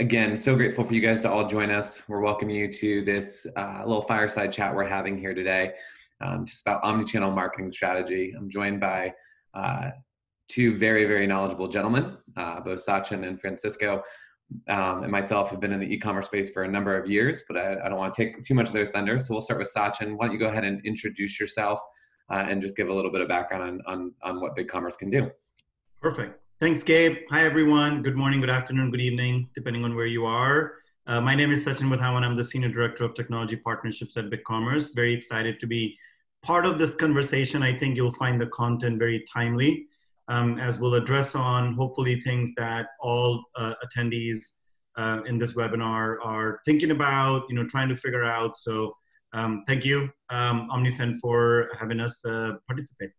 again, so grateful for you guys to all join us. We're welcoming you to this uh, little fireside chat we're having here today, um, just about omni-channel marketing strategy. I'm joined by uh, two very, very knowledgeable gentlemen, uh, both Sachin and Francisco. Um, and myself have been in the e-commerce space for a number of years, but I, I, don't want to take too much of their thunder. So we'll start with Sachin. Why don't you go ahead and introduce yourself uh, and just give a little bit of background on, on, on what BigCommerce can do. Perfect. Thanks, Gabe. Hi, everyone. Good morning, good afternoon, good evening, depending on where you are. Uh, my name is Sachin Wadhawan. I'm the Senior Director of Technology Partnerships at BigCommerce. Very excited to be part of this conversation. I think you'll find the content very timely um, as we'll address on hopefully things that all uh, attendees uh, in this webinar are thinking about, you know, trying to figure out. So um, thank you, um, Omnisend, for having us uh, participate.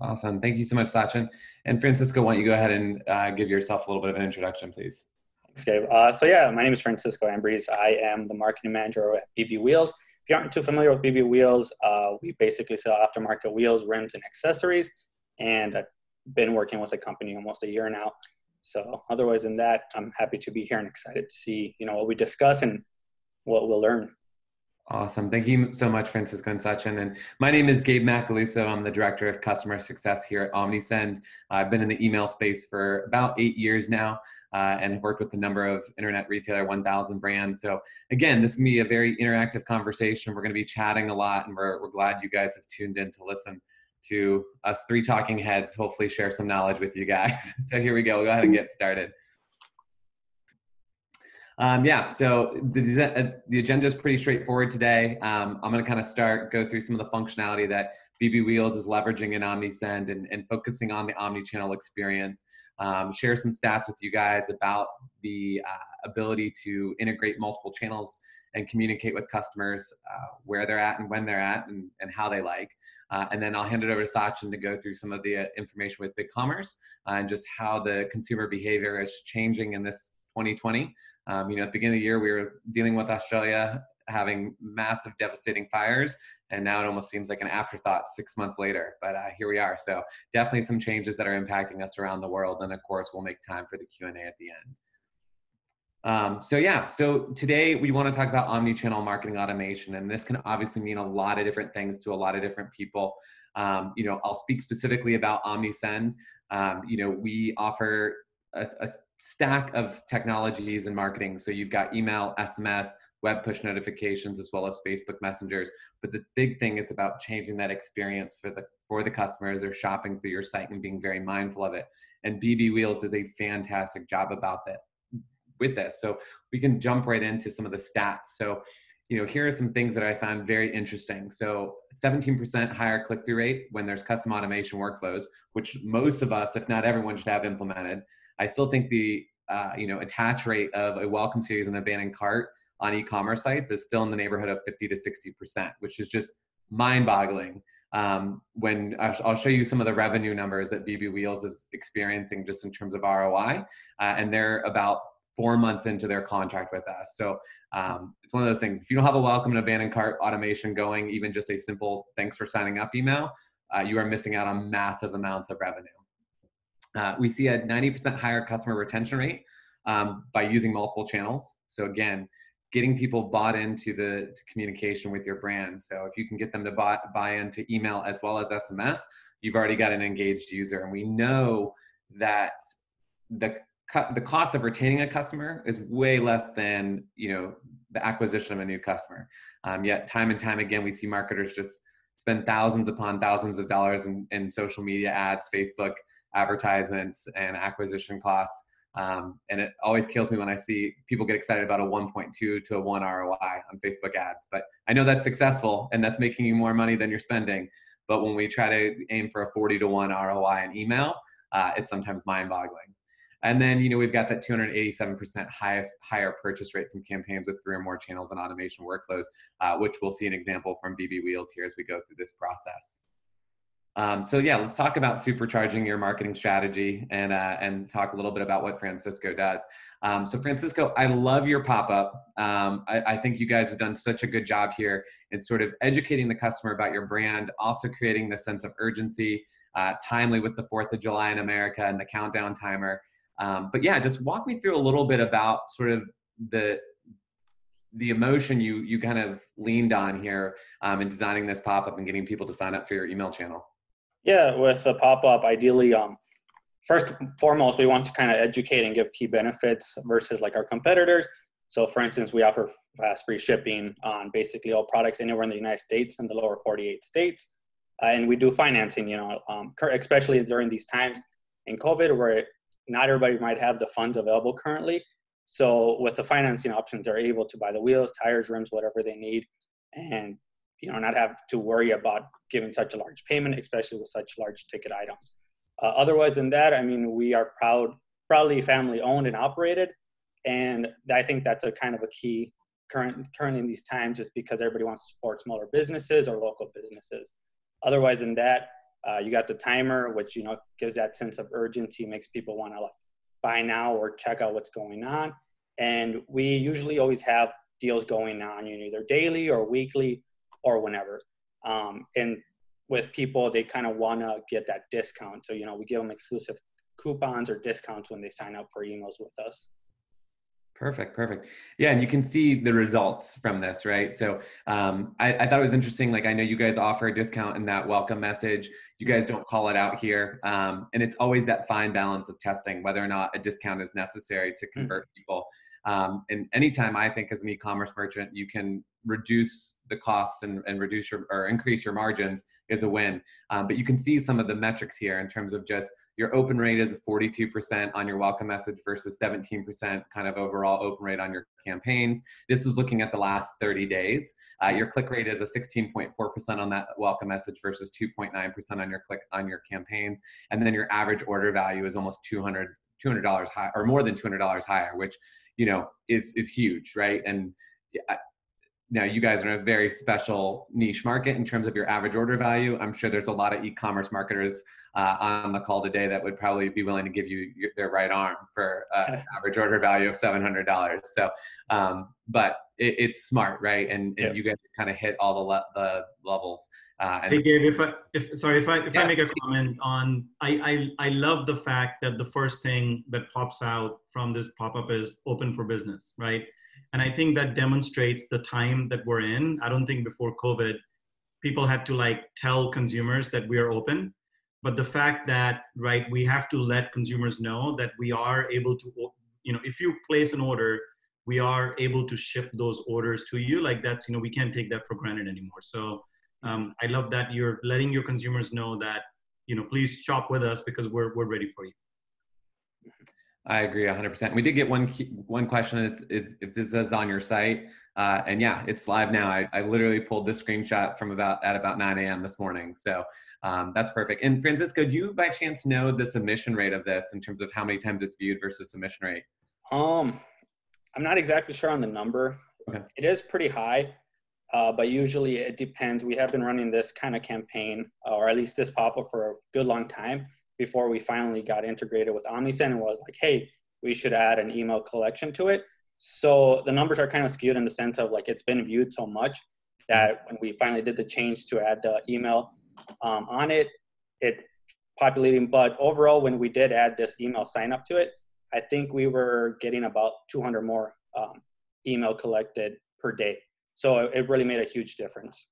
Awesome. Thank you so much, Sachin. And Francisco, why don't you go ahead and uh, give yourself a little bit of an introduction, please? Thanks, Gabe. Uh, so yeah, my name is Francisco Ambriz. I am the marketing manager at BB Wheels. If you aren't too familiar with BB Wheels, uh, we basically sell aftermarket wheels, rims, and accessories. And I've been working with the company almost a year now. So otherwise than that, I'm happy to be here and excited to see, you know, what we discuss and what we'll learn. Awesome. Thank you so much, Francisco and Sachin. And my name is Gabe Macaluso. I'm the Director of Customer Success here at Omnisend. I've been in the email space for about eight years now uh, and have worked with a number of internet retailer 1000 brands. So again, this to be a very interactive conversation. We're going to be chatting a lot and we're, we're glad you guys have tuned in to listen to us three talking heads, hopefully share some knowledge with you guys. so here we go. We'll go ahead and get started. Um, yeah, so the, uh, the agenda is pretty straightforward today. Um, I'm going to kind of start, go through some of the functionality that BB Wheels is leveraging in OmniSend and, and focusing on the omni-channel experience. Um, share some stats with you guys about the uh, ability to integrate multiple channels and communicate with customers uh, where they're at and when they're at and, and how they like. Uh, and then I'll hand it over to Sachin to go through some of the uh, information with BigCommerce uh, and just how the consumer behavior is changing in this 2020. Um, you know, at the beginning of the year, we were dealing with Australia having massive, devastating fires, and now it almost seems like an afterthought six months later. But uh, here we are. So definitely some changes that are impacting us around the world, and of course, we'll make time for the Q and A at the end. Um, so yeah, so today we want to talk about omni-channel marketing automation, and this can obviously mean a lot of different things to a lot of different people. Um, you know, I'll speak specifically about OmniSend. Um, you know, we offer a, a, stack of technologies and marketing. So you've got email, SMS, web push notifications, as well as Facebook messengers. But the big thing is about changing that experience for the for the customers. They're shopping through your site and being very mindful of it. And BB Wheels does a fantastic job about that with this. So we can jump right into some of the stats. So you know, here are some things that I found very interesting. So 17% higher click-through rate when there's custom automation workflows, which most of us, if not everyone, should have implemented. I still think the uh, you know attach rate of a welcome series and abandoned cart on e-commerce sites is still in the neighborhood of 50 to 60 percent, which is just mind-boggling. Um, when I'll show you some of the revenue numbers that BB Wheels is experiencing just in terms of ROI, uh, and they're about four months into their contract with us. So um, it's one of those things. If you don't have a welcome and abandoned cart automation going, even just a simple thanks for signing up email, uh, you are missing out on massive amounts of revenue. Uh, we see a 90% higher customer retention rate um, by using multiple channels. So again, getting people bought into the communication with your brand. So if you can get them to buy, buy into email as well as SMS, you've already got an engaged user. And we know that the the cost of retaining a customer is way less than you know the acquisition of a new customer. Um, yet time and time again, we see marketers just spend thousands upon thousands of dollars in, in social media ads, Facebook, advertisements and acquisition costs. Um, and it always kills me when I see people get excited about a 1.2 to a 1 ROI on Facebook ads. But I know that's successful and that's making you more money than you're spending. But when we try to aim for a 40 to 1 ROI in email, uh, it's sometimes mind boggling. And then, you know, we've got that 287% highest higher purchase rate from campaigns with three or more channels and automation workflows, uh, which we'll see an example from BB Wheels here as we go through this process. Um, so yeah, let's talk about supercharging your marketing strategy and uh, and talk a little bit about what Francisco does. Um, so Francisco, I love your pop up. Um, I, I, think you guys have done such a good job here in sort of educating the customer about your brand, also creating the sense of urgency, uh, timely with the Fourth of July in America and the countdown timer. Um, but yeah, just walk me through a little bit about sort of the the emotion you you kind of leaned on here um, in designing this pop up and getting people to sign up for your email channel. Yeah, with the pop up, ideally, um, first and foremost, we want to kind of educate and give key benefits versus like our competitors. So, for instance, we offer fast free shipping on basically all products anywhere in the United States and the lower 48 states. Uh, and we do financing, you know, um, especially during these times in COVID where not everybody might have the funds available currently. So with the financing options, they're able to buy the wheels, tires, rims, whatever they need, and you know not have to worry about giving such a large payment, especially with such large ticket items. Uh, otherwise than that, I mean, we are proud, proudly family owned and operated, and I think that's a kind of a key current currently in these times, just because everybody wants to support smaller businesses or local businesses. Otherwise than that, uh, you got the timer, which you know gives that sense of urgency, makes people want to like buy now or check out what's going on. And we usually always have deals going on, you know, either daily or weekly or whenever. Um, and with people, they kind of want to get that discount. So, you know, we give them exclusive coupons or discounts when they sign up for emails with us. Perfect, perfect. Yeah, and you can see the results from this, right? So um, I, I, thought it was interesting. Like I know you guys offer a discount in that welcome message. You guys don't call it out here, um, and it's always that fine balance of testing whether or not a discount is necessary to hmm. convert mm-hmm. people. Um, and anytime I think as an e-commerce merchant, you can reduce the costs and, and reduce your or increase your margins is a win. Um, but you can see some of the metrics here in terms of just your open rate is 42% on your welcome message versus 17% kind of overall open rate on your campaigns. This is looking at the last 30 days. Uh, your click rate is a 16.4% on that welcome message versus 2.9% on your click on your campaigns. And then your average order value is almost 200 $200 high or more than $200 higher, which you know is is huge right? And now you guys are in a very special niche market in terms of your average order value. I'm sure there's a lot of e-commerce marketers uh, on the call today that would probably be willing to give you your, their right arm for uh, average order value of $700 so um, but it, it's smart right and, and yeah. you guys kind of hit all the, le- the levels uh, hey Gabe, if I if sorry if I if yeah. I make a comment on I, I I love the fact that the first thing that pops out from this pop up is open for business, right? And I think that demonstrates the time that we're in. I don't think before COVID, people had to like tell consumers that we are open, but the fact that right we have to let consumers know that we are able to you know if you place an order we are able to ship those orders to you like that's you know we can't take that for granted anymore so um, I love that you're letting your consumers know that you know please shop with us because we're we're ready for you. I agree 100%. We did get one one question. Is, is if this is on your site, uh, and yeah, it's live now. I, I literally pulled this screenshot from about at about 9 a.m. this morning, so um, that's perfect. And Francisco, do you by chance know the submission rate of this in terms of how many times it's viewed versus submission rate? Um, I'm not exactly sure on the number. Okay. It is pretty high. Uh, but usually it depends. We have been running this kind of campaign, or at least this pop up for a good long time before we finally got integrated with OmniSend and was like, hey, we should add an email collection to it. So the numbers are kind of skewed in the sense of like it's been viewed so much that when we finally did the change to add the email um, on it, it populating. But overall, when we did add this email sign up to it, I think we were getting about 200 more um, email collected per day. So it really made a huge difference.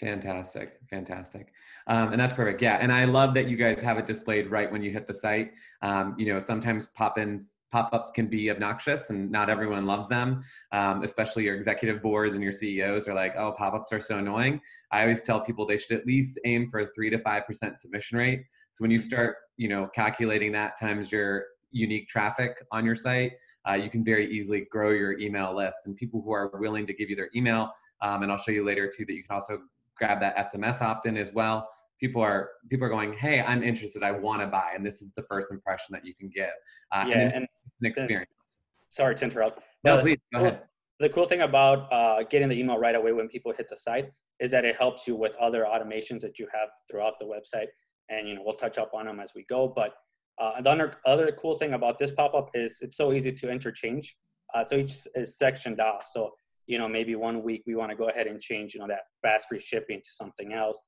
Fantastic, fantastic, um, and that's perfect. Yeah, and I love that you guys have it displayed right when you hit the site. Um, you know, sometimes pop-ins, pop-ups can be obnoxious, and not everyone loves them. Um, especially your executive boards and your CEOs are like, "Oh, pop-ups are so annoying." I always tell people they should at least aim for a three to five percent submission rate. So when you start, you know, calculating that times your unique traffic on your site, uh, you can very easily grow your email list. And people who are willing to give you their email, um, and I'll show you later too that you can also grab that SMS opt-in as well. People are people are going, hey, I'm interested, I want to buy, and this is the first impression that you can give. Uh, yeah, and, and an experience. The, sorry to interrupt. No, please go ahead. The cool thing about uh, getting the email right away when people hit the site is that it helps you with other automations that you have throughout the website, and you know we'll touch up on them as we go. But uh, the other, other cool thing about this pop-up is it's so easy to interchange. Uh, so each is sectioned off. So, you know, maybe one week we want to go ahead and change, you know, that fast free shipping to something else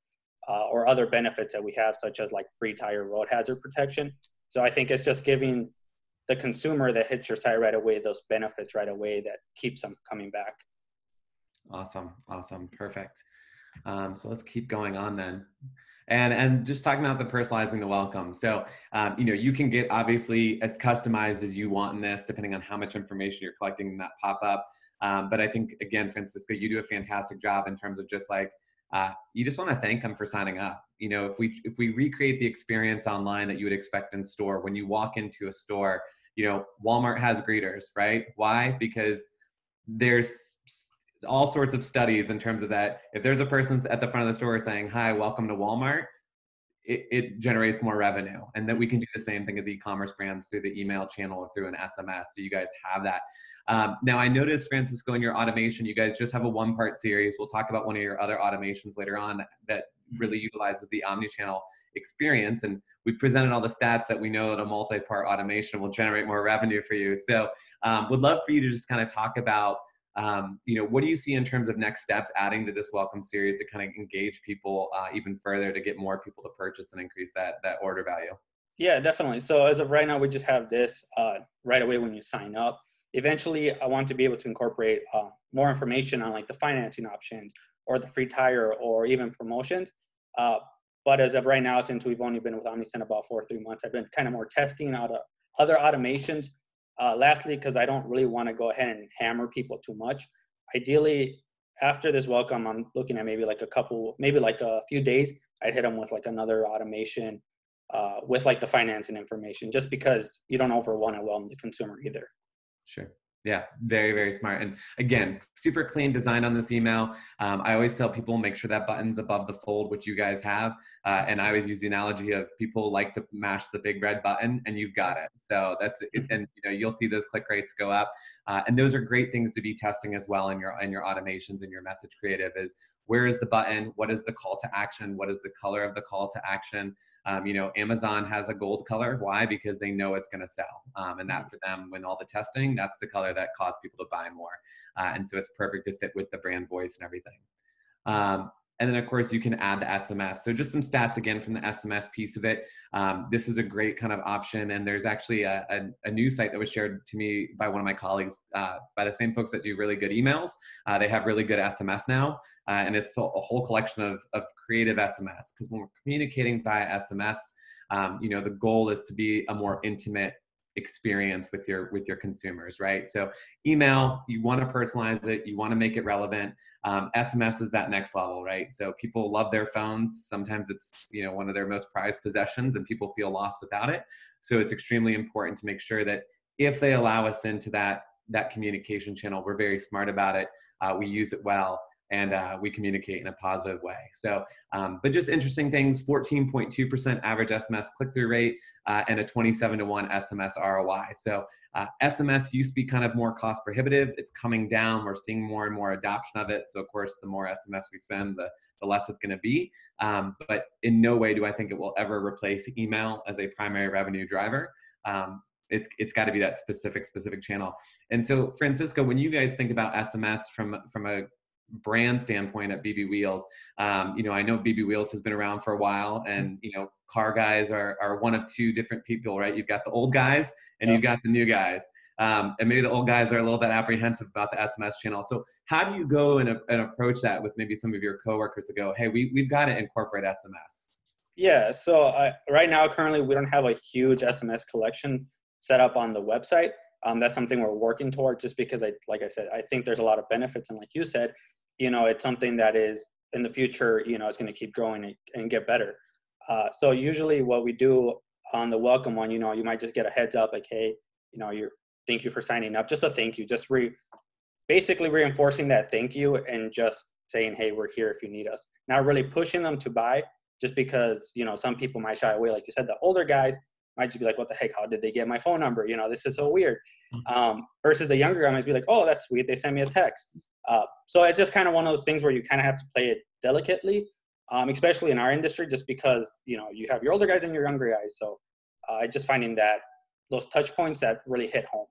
uh, or other benefits that we have, such as like free tire road hazard protection. So I think it's just giving the consumer that hits your site right away those benefits right away that keeps them coming back. Awesome, awesome, perfect. Um, so let's keep going on then. And, and just talking about the personalizing the welcome. So, um, you know, you can get obviously as customized as you want in this, depending on how much information you're collecting in that pop up. Um, but I think, again, Francisco, you do a fantastic job in terms of just like, uh, you just want to thank them for signing up. You know, if we if we recreate the experience online that you would expect in store, when you walk into a store, you know, Walmart has greeters, right? Why? Because there's all sorts of studies in terms of that. If there's a person at the front of the store saying, "Hi, welcome to Walmart," it, it, generates more revenue, and that we can do the same thing as e-commerce brands through the email channel or through an SMS. So you guys have that. Um, now I noticed, Francisco, in your automation, you guys just have a one-part series. We'll talk about one of your other automations later on that, that really utilizes the omni-channel experience. And we've presented all the stats that we know that a multi-part automation will generate more revenue for you. So um, would love for you to just kind of talk about um, you know, what do you see in terms of next steps adding to this welcome series to kind of engage people uh, even further to get more people to purchase and increase that that order value? Yeah, definitely. So as of right now, we just have this uh, right away when you sign up. Eventually, I want to be able to incorporate uh, more information on like the financing options or the free tire or even promotions. Uh, but as of right now, since we've only been with OmniSend about four or three months, I've been kind of more testing out other automations uh, lastly, because I don't really want to go ahead and hammer people too much, ideally, after this welcome, I'm looking at maybe like a couple, maybe like a few days, I'd hit them with like another automation uh, with like the financing information, just because you don't overwhelm the consumer either. Sure. Yeah, very, very smart. And again, super clean design on this email. Um, I always tell people make sure that button's above the fold, which you guys have. Uh, and I always use the analogy of people like to mash the big red button and you've got it. So that's it. Mm-hmm. And you know, you'll see those click rates go up. Uh, and those are great things to be testing as well in your in your automations and your message creative is where is the button? What is the call to action? What is the color of the call to action? Um, you know, Amazon has a gold color. Why? Because they know it's going to sell. Um, and that mm-hmm. for them, when all the testing, that's the color that caused people to buy more. Uh, and so it's perfect to fit with the brand voice and everything. Um, and then, of course, you can add the SMS. So just some stats again from the SMS piece of it. Um, this is a great kind of option. And there's actually a, a, a, new site that was shared to me by one of my colleagues, uh, by the same folks that do really good emails. Uh, they have really good SMS now. Uh, and it's a whole collection of, of creative SMS. Because when we're communicating via SMS, um, you know, the goal is to be a more intimate experience with your with your consumers right? So email you want to personalize it you want to make it relevant um, sms is that next level right? So people love their phones sometimes it's you know one of their most prized possessions and people feel lost without it. So it's extremely important to make sure that if they allow us into that that communication channel we're very smart about it uh, we use it well and uh, we communicate in a positive way. So, um, but just interesting things 14.2% average SMS click through rate uh, and a 27 to 1 SMS ROI. So, uh, SMS used to be kind of more cost prohibitive. It's coming down. We're seeing more and more adoption of it. So, of course, the more SMS we send, the, the less it's going to be. Um, but in no way do I think it will ever replace email as a primary revenue driver. Um, it's it's got to be that specific specific channel and so francisco when you guys think about sms from from a brand standpoint at BB Wheels. Um, you know, I know BB Wheels has been around for a while, and you know, car guys are are one of two different people, right? You've got the old guys and you've got the new guys. Um, and maybe the old guys are a little bit apprehensive about the SMS channel. So how do you go and, and approach that with maybe some of your coworkers to go, hey, we, we've got to incorporate SMS? Yeah, so uh, right now, currently, we don't have a huge SMS collection set up on the website. Um, that's something we're working toward just because I, like I said, I think there's a lot of benefits. And like you said, you know it's something that is in the future you know is going to keep growing and, and get better. Uh, so usually what we do on the welcome one you know you might just get a heads up like hey you know you're thank you for signing up. Just a thank you just re basically reinforcing that thank you and just saying hey we're here if you need us. Not really pushing them to buy just because you know some people might shy away. Like you said the older guys might just be like what the heck how did they get my phone number you know this is so weird mm-hmm. um, versus a younger guy might be like oh that's sweet they sent me a text uh, so it's just kind of one of those things where you kind of have to play it delicately, um, especially in our industry, just because you know you have your older guys and your younger guys. So uh, just finding that those touch points that really hit home.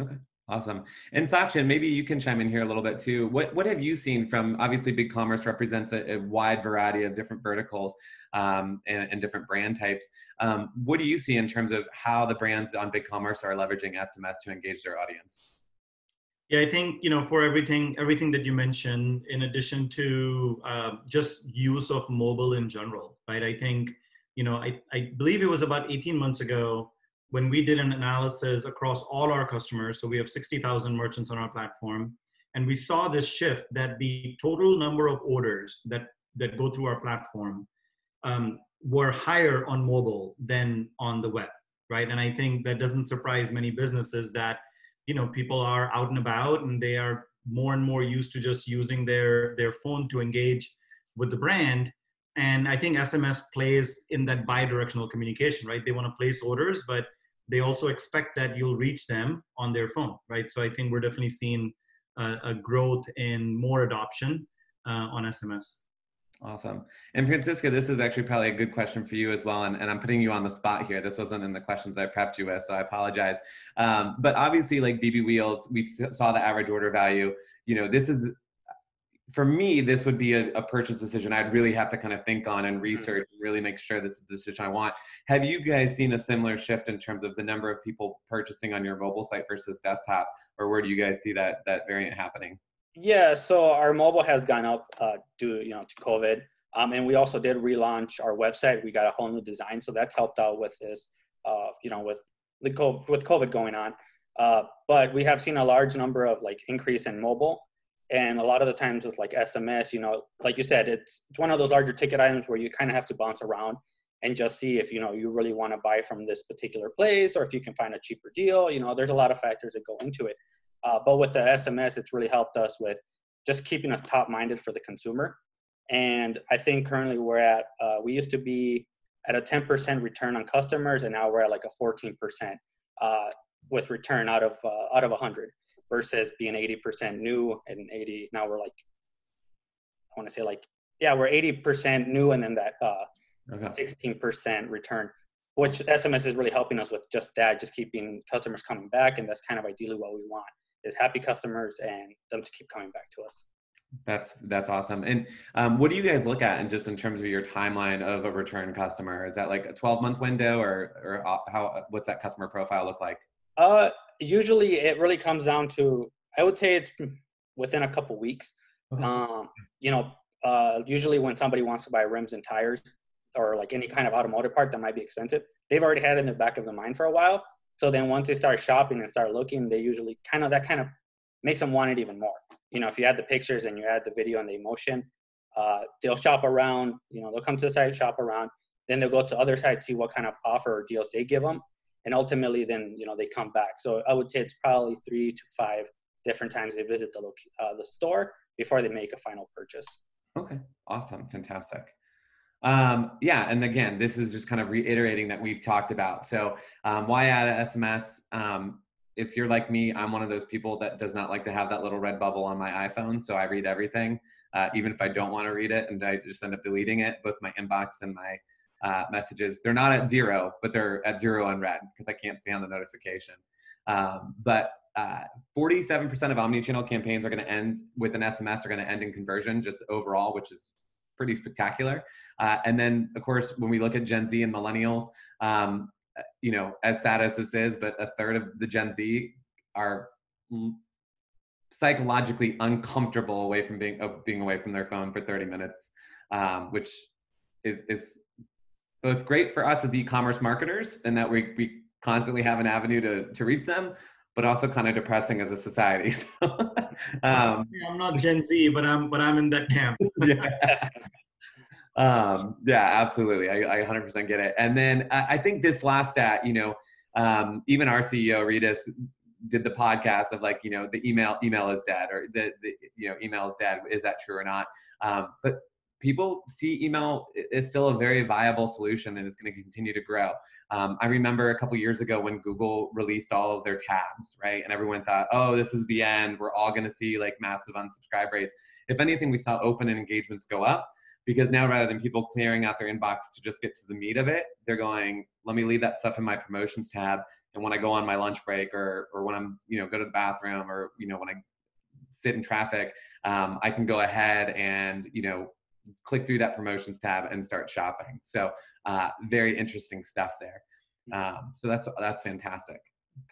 Okay, Awesome. And Sachin, maybe you can chime in here a little bit too. What what have you seen from obviously BigCommerce represents a, a wide variety of different verticals um, and, and, different brand types. Um, what do you see in terms of how the brands on BigCommerce are leveraging SMS to engage their audience? Yeah, I think you know for everything everything that you mentioned, in addition to uh, just use of mobile in general, right? I think you know I, I believe it was about 18 months ago when we did an analysis across all our customers, so we have 60,000 merchants on our platform, and we saw this shift that the total number of orders that that go through our platform um, were higher on mobile than on the web, right? And I think that doesn't surprise many businesses that you know people are out and about and they are more and more used to just using their their phone to engage with the brand and i think sms plays in that bi-directional communication right they want to place orders but they also expect that you'll reach them on their phone, right? So I think we're definitely seeing a, a growth in more adoption uh, on SMS. Awesome. And Francisco, this is actually probably a good question for you as well. And, and I'm putting you on the spot here. This wasn't in the questions I prepped you with, so I apologize. Um, but obviously, like BB Wheels, we saw the average order value. You know, this is for me, this would be a, a, purchase decision I'd really have to kind of think on and mm-hmm. research and really make sure this is the decision I want. Have you guys seen a similar shift in terms of the number of people purchasing on your mobile site versus desktop, or where do you guys see that that variant happening? Yeah, so our mobile has gone up uh, due you know to COVID, um, and we also did relaunch our website. We got a whole new design, so that's helped out with this. Uh, you know, with the COVID, with COVID going on, uh, but we have seen a large number of like increase in mobile and a lot of the times with like sms you know like you said it's, it's one of those larger ticket items where you kind of have to bounce around and just see if you know you really want to buy from this particular place or if you can find a cheaper deal you know there's a lot of factors that go into it. Uh, but with the sms it's really helped us with just keeping us top minded for the consumer. And i think currently we're at uh, we used to be at a 10% return on customers and now we're at like a 14% uh, with return out of uh, out of 100 versus being 80% new and 80 now we're like i want to say like yeah we're 80% new and then that uh, okay. 16% return which sms is really helping us with just that just keeping customers coming back and that's kind of ideally what we want is happy customers and them to keep coming back to us that's that's awesome. And um, what do you guys look at, and just in terms of your timeline of a return customer? Is that like a 12 month window, or or uh, how? What's that customer profile look like? Uh, usually it really comes down to I would say it's within a couple weeks. Okay. Um, you know, uh, usually when somebody wants to buy rims and tires or like any kind of automotive part that might be expensive, they've already had it in the back of their mind for a while. So then once they start shopping and start looking, they usually kind of that kind of makes them want it even more. You know, if you add the pictures and you add the video and the emotion, uh, they'll shop around. You know, they'll come to the site, shop around, then they'll go to other sites, see what kind of offer or deals they give them, and ultimately then you know they come back. So i would say it's probably three to five different times they visit the uh, the store before they make a final purchase. Okay. Awesome. Fantastic. Um, yeah and again this is just kind of reiterating that we've talked about. So um, why add a sms um, if you're like me i'm one of those people that does not like to have that little red bubble on my iphone so i read everything uh, even if i don't want to read it and i just end up deleting it both my inbox and my uh, messages. They're not at zero, but they're at zero on red because I can't stand the notification. Um, but uh, 47% of omnichannel campaigns are going to end with an SMS, are going to end in conversion just overall, which is pretty spectacular. Uh, and then, of course, when we look at Gen Z and millennials, um, you know, as sad as this is, but a third of the Gen Z are psychologically uncomfortable away from being uh, being away from their phone for 30 minutes, um, which is is so it's great for us as e-commerce marketers in that we, we constantly have an avenue to, to reach them, but also kind of depressing as a society. So, um, I'm not Gen Z, but I'm but I'm in that camp. yeah. Um, yeah, absolutely. I, I 100% get it. And then I, I think this last stat, you know, um, even our CEO Rytis did the podcast of like, you know, the email email is dead or the, the you know email is dead. Is that true or not? Um, but people see email is still a very viable solution and it's going to continue to grow. Um, I remember a couple years ago when Google released all of their tabs, right? And everyone thought, oh, this is the end. We're all going to see like massive unsubscribe rates. If anything, we saw open and engagements go up because now rather than people clearing out their inbox to just get to the meat of it, they're going, let me leave that stuff in my promotions tab and when I go on my lunch break or or when I'm you know go to the bathroom or you know when I sit in traffic, um, I can go ahead and you know click through that promotions tab and start shopping. So uh, very interesting stuff there. Um, so that's that's fantastic.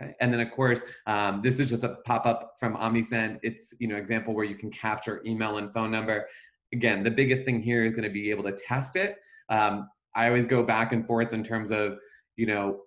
Okay, and then of course um, this is just a pop up from OmniSend. It's you know example where you can capture email and phone number. Again, the biggest thing here is going to be able to test it. Um, I always go back and forth in terms of you know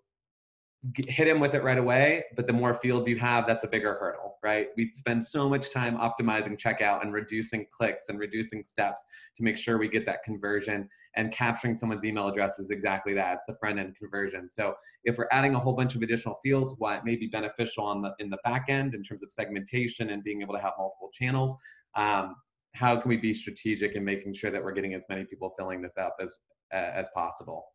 hit him with it right away, but the more fields you have, that's a bigger hurdle, right? We spend so much time optimizing checkout and reducing clicks and reducing steps to make sure we get that conversion and capturing someone's email address is exactly that. It's the front end conversion. So if we're adding a whole bunch of additional fields, while it may be beneficial on the in the back end in terms of segmentation and being able to have multiple channels, um, how can we be strategic in making sure that we're getting as many people filling this out as uh, as possible?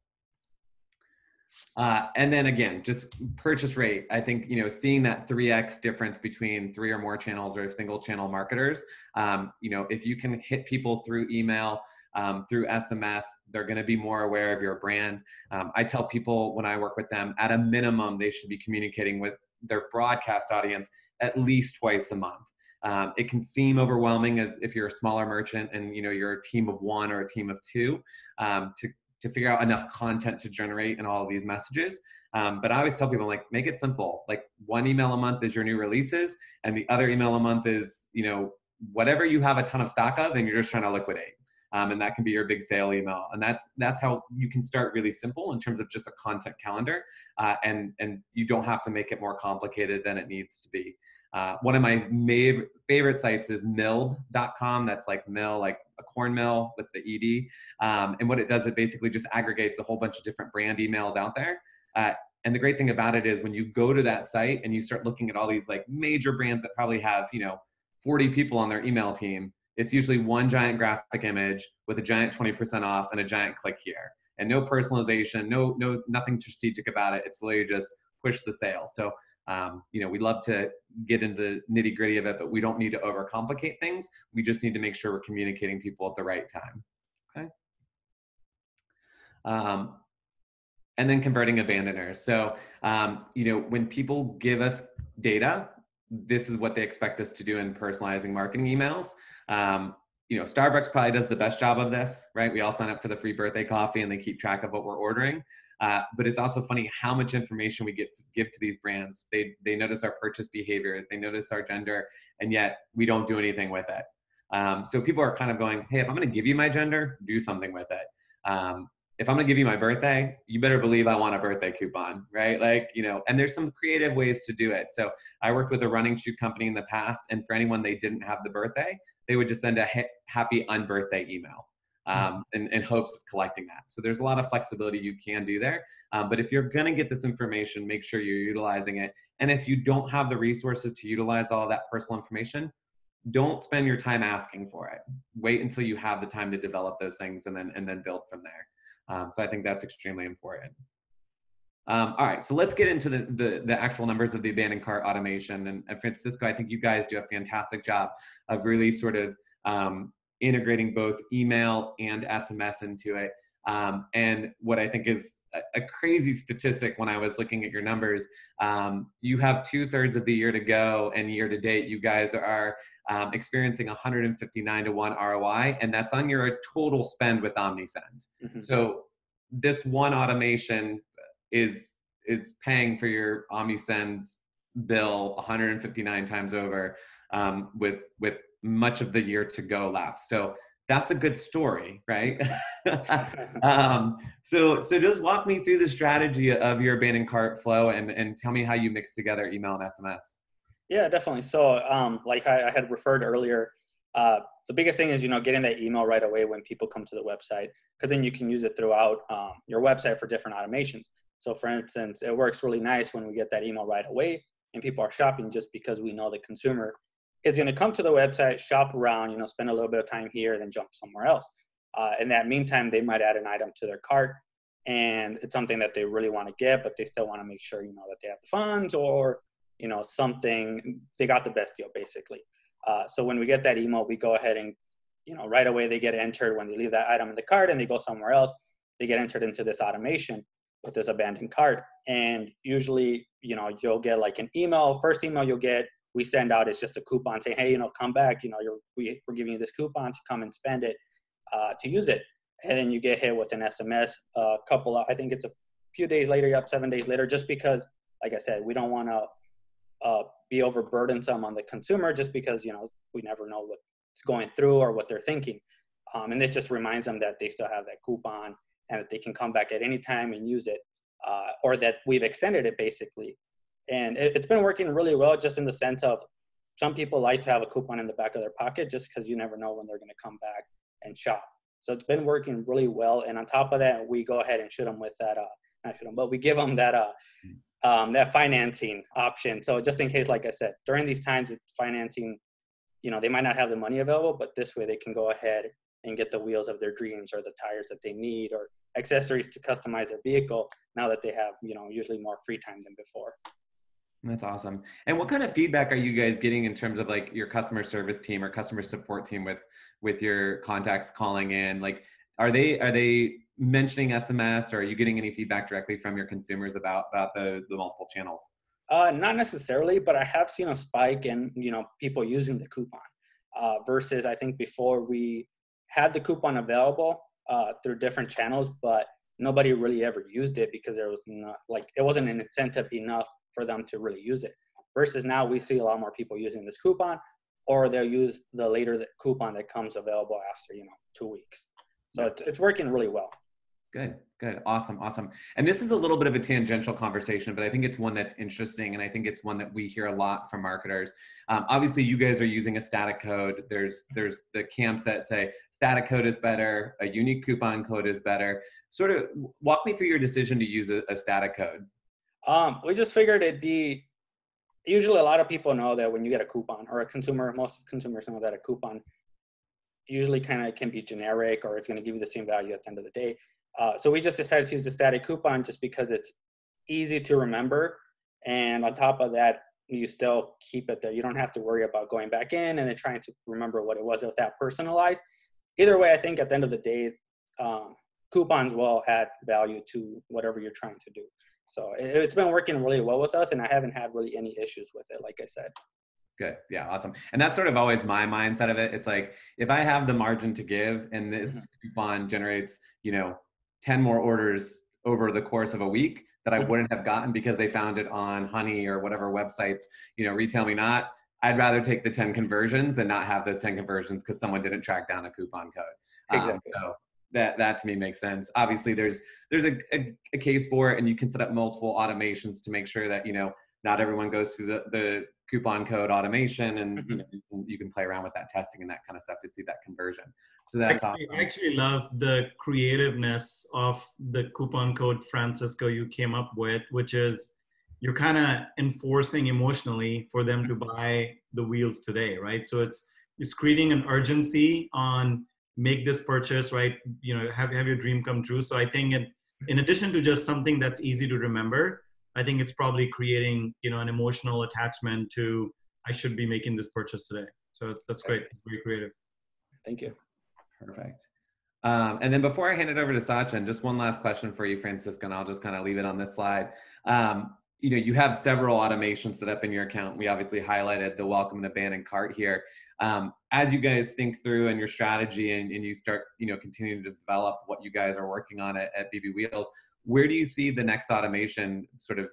Uh, and then again, just purchase rate. I think you know seeing that three x difference between three or more channels or single channel marketers. Um, you know, if you can hit people through email, um, through SMS, they're going to be more aware of your brand. Um, I tell people when I work with them, at a minimum, they should be communicating with their broadcast audience at least twice a month. Um, it can seem overwhelming as if you're a smaller merchant and you know you're a team of one or a team of two um, to to figure out enough content to generate in all of these messages. Um, but I always tell people like make it simple. Like one email a month is your new releases, and the other email a month is you know whatever you have a ton of stock of, and you're just trying to liquidate. Um, and that can be your big sale email, and that's that's how you can start really simple in terms of just a content calendar, uh, and and you don't have to make it more complicated than it needs to be. Uh, one of my mav- favorite sites is milled.com. That's like mill, like a corn mill with the ED. Um, and what it does, it basically just aggregates a whole bunch of different brand emails out there. Uh, and the great thing about it is when you go to that site and you start looking at all these like major brands that probably have, you know, 40 people on their email team, it's usually one giant graphic image with a giant 20% off and a giant click here. And no personalization, no, no, nothing strategic about it. It's literally just push the sale. So um, you know, we love to get into the nitty gritty of it, but we don't need to overcomplicate things. We just need to make sure we're communicating people at the right time. Okay. Um, and then converting abandoners. So, um, you know, when people give us data, this is what they expect us to do in personalizing marketing emails. Um, you know, Starbucks probably does the best job of this, right? We all sign up for the free birthday coffee and they keep track of what we're ordering. Uh, but it's also funny how much information we get to give to these brands. They they notice our purchase behavior, they notice our gender, and yet we don't do anything with it. Um, so people are kind of going, hey, if I'm going to give you my gender, do something with it. Um, if I'm going to give you my birthday, you better believe I want a birthday coupon, right? Like, you know, and there's some creative ways to do it. So I worked with a running shoe company in the past, and for anyone they didn't have the birthday, they would just send a happy unbirthday email. Mm-hmm. um, in, in, hopes of collecting that. So there's a lot of flexibility you can do there. Um, but if you're going to get this information, make sure you're utilizing it. And if you don't have the resources to utilize all that personal information, don't spend your time asking for it. Wait until you have the time to develop those things and then and then build from there. Um, so I think that's extremely important. Um, all right, so let's get into the, the, the actual numbers of the abandoned cart automation. And, and Francisco, I think you guys do a fantastic job of really sort of um, integrating both email and SMS into it. Um, and what I think is a, a, crazy statistic when I was looking at your numbers, um, you have two thirds of the year to go, and year to date, you guys are um, experiencing 159 to 1 ROI, and that's on your total spend with OmniSend. Mm-hmm. So this one automation is is paying for your OmniSend bill 159 times over um, with with much of the year to go left. So that's a good story, right? um, so so just walk me through the strategy of your abandoned cart flow and and tell me how you mix together email and SMS. Yeah, definitely. So um, like I, I, had referred earlier, uh, the biggest thing is you know getting that email right away when people come to the website because then you can use it throughout um, your website for different automations. So for instance, it works really nice when we get that email right away and people are shopping just because we know the consumer is going to come to the website, shop around, you know, spend a little bit of time here, then jump somewhere else. Uh, in that meantime, they might add an item to their cart, and it's something that they really want to get, but they still want to make sure, you know, that they have the funds or, you know, something they got the best deal basically. Uh, so when we get that email, we go ahead and, you know, right away they get entered when they leave that item in the cart and they go somewhere else. They get entered into this automation. with this abandoned cart. And usually, you know, you'll get like an email. First email you'll get, we send out is just a coupon saying, hey, you know, come back. You know, you're we, we're giving you this coupon to come and spend it uh, to use it. And then you get hit with an SMS. A couple, of, I think it's a few days later, up seven days later, just because, like I said, we don't want to uh, be overburdensome on the consumer, just because you know we never know what's going through or what they're thinking. Um, and this just reminds them that they still have that coupon and that they can come back at any time and use it, uh, or that we've extended it basically. And it, it's been working really well, just in the sense of some people like to have a coupon in the back of their pocket just because you never know when they're going to come back and shop. So it's been working really well. And on top of that, we go ahead and shoot them with that, uh, not shoot them, but we give them that, uh, um, that financing option. So just in case, like I said, during these times, of financing, you know, they might not have the money available, but this way they can go ahead and get the wheels of their dreams or the tires that they need or accessories to customize their vehicle now that they have you know usually more free time than before that's awesome. And what kind of feedback are you guys getting in terms of like your customer service team or customer support team with with your contacts calling in? Like are they are they mentioning sms or are you getting any feedback directly from your consumers about about the the multiple channels? Uh, not necessarily but i have seen a spike in you know people using the coupon. Uh, versus i think before we had the coupon available uh, through different channels, but nobody really ever used it because there was not like it wasn't an incentive enough for them to really use it. Versus now we see a lot more people using this coupon, or they'll use the later coupon that comes available after you know two weeks. So it's, it's working really well. Good, good, awesome, awesome. And this is a little bit of a tangential conversation, but I think it's one that's interesting, and I think it's one that we hear a lot from marketers. Um, obviously, you guys are using a static code. There's there's the camps that say static code is better, a unique coupon code is better. Sort of walk me through your decision to use a, a static code. Um, we just figured it'd be usually a lot of people know that when you get a coupon or a consumer, most consumers know that a coupon usually kind of can be generic or it's going to give you the same value at the end of the day uh, so we just decided to use the static coupon just because it's easy to remember. And on top of that, you still keep it there. You don't have to worry about going back in and then trying to remember what it was with that personalized. Either way, I think at the end of the day, um, coupons will add value to whatever you're trying to do. So it, it's been working really well with us, and I haven't had really any issues with it, like I said. Good. Yeah. Awesome. And that's sort of always my mindset of it. It's like if I have the margin to give and this mm-hmm. coupon generates, you know, 10 more orders over the course of a week that I mm-hmm. wouldn't have gotten because they found it on Honey or whatever websites, you know, RetailMeNot. I'd rather take the 10 conversions than not have those 10 conversions because someone didn't track down a coupon code. Um, exactly. Um, so that that to me makes sense. Obviously, there's there's a, a, a, case for it, and you can set up multiple automations to make sure that you know not everyone goes through the, the coupon code automation and mm-hmm. you, know, you, can, play around with that testing and that kind of stuff to see that conversion so that's actually, awesome. I actually love the creativeness of the coupon code francisco you came up with which is you're kind of enforcing emotionally for them to buy the wheels today right so it's it's creating an urgency on make this purchase right you know have, have your dream come true so i think in, in addition to just something that's easy to remember I think it's probably creating, you know, an emotional attachment to I should be making this purchase today. So that's great. It's very creative. Thank you. Perfect. Um, and then before I hand it over to Sachin, just one last question for you, Francisco, and I'll just kind of leave it on this slide. Um, you know, you have several automations set up in your account. We obviously highlighted the welcome and abandoned cart here. Um, as you guys think through and your strategy and, and you start, you know, continuing to develop what you guys are working on at, at BB Wheels, where do you see the next automation sort of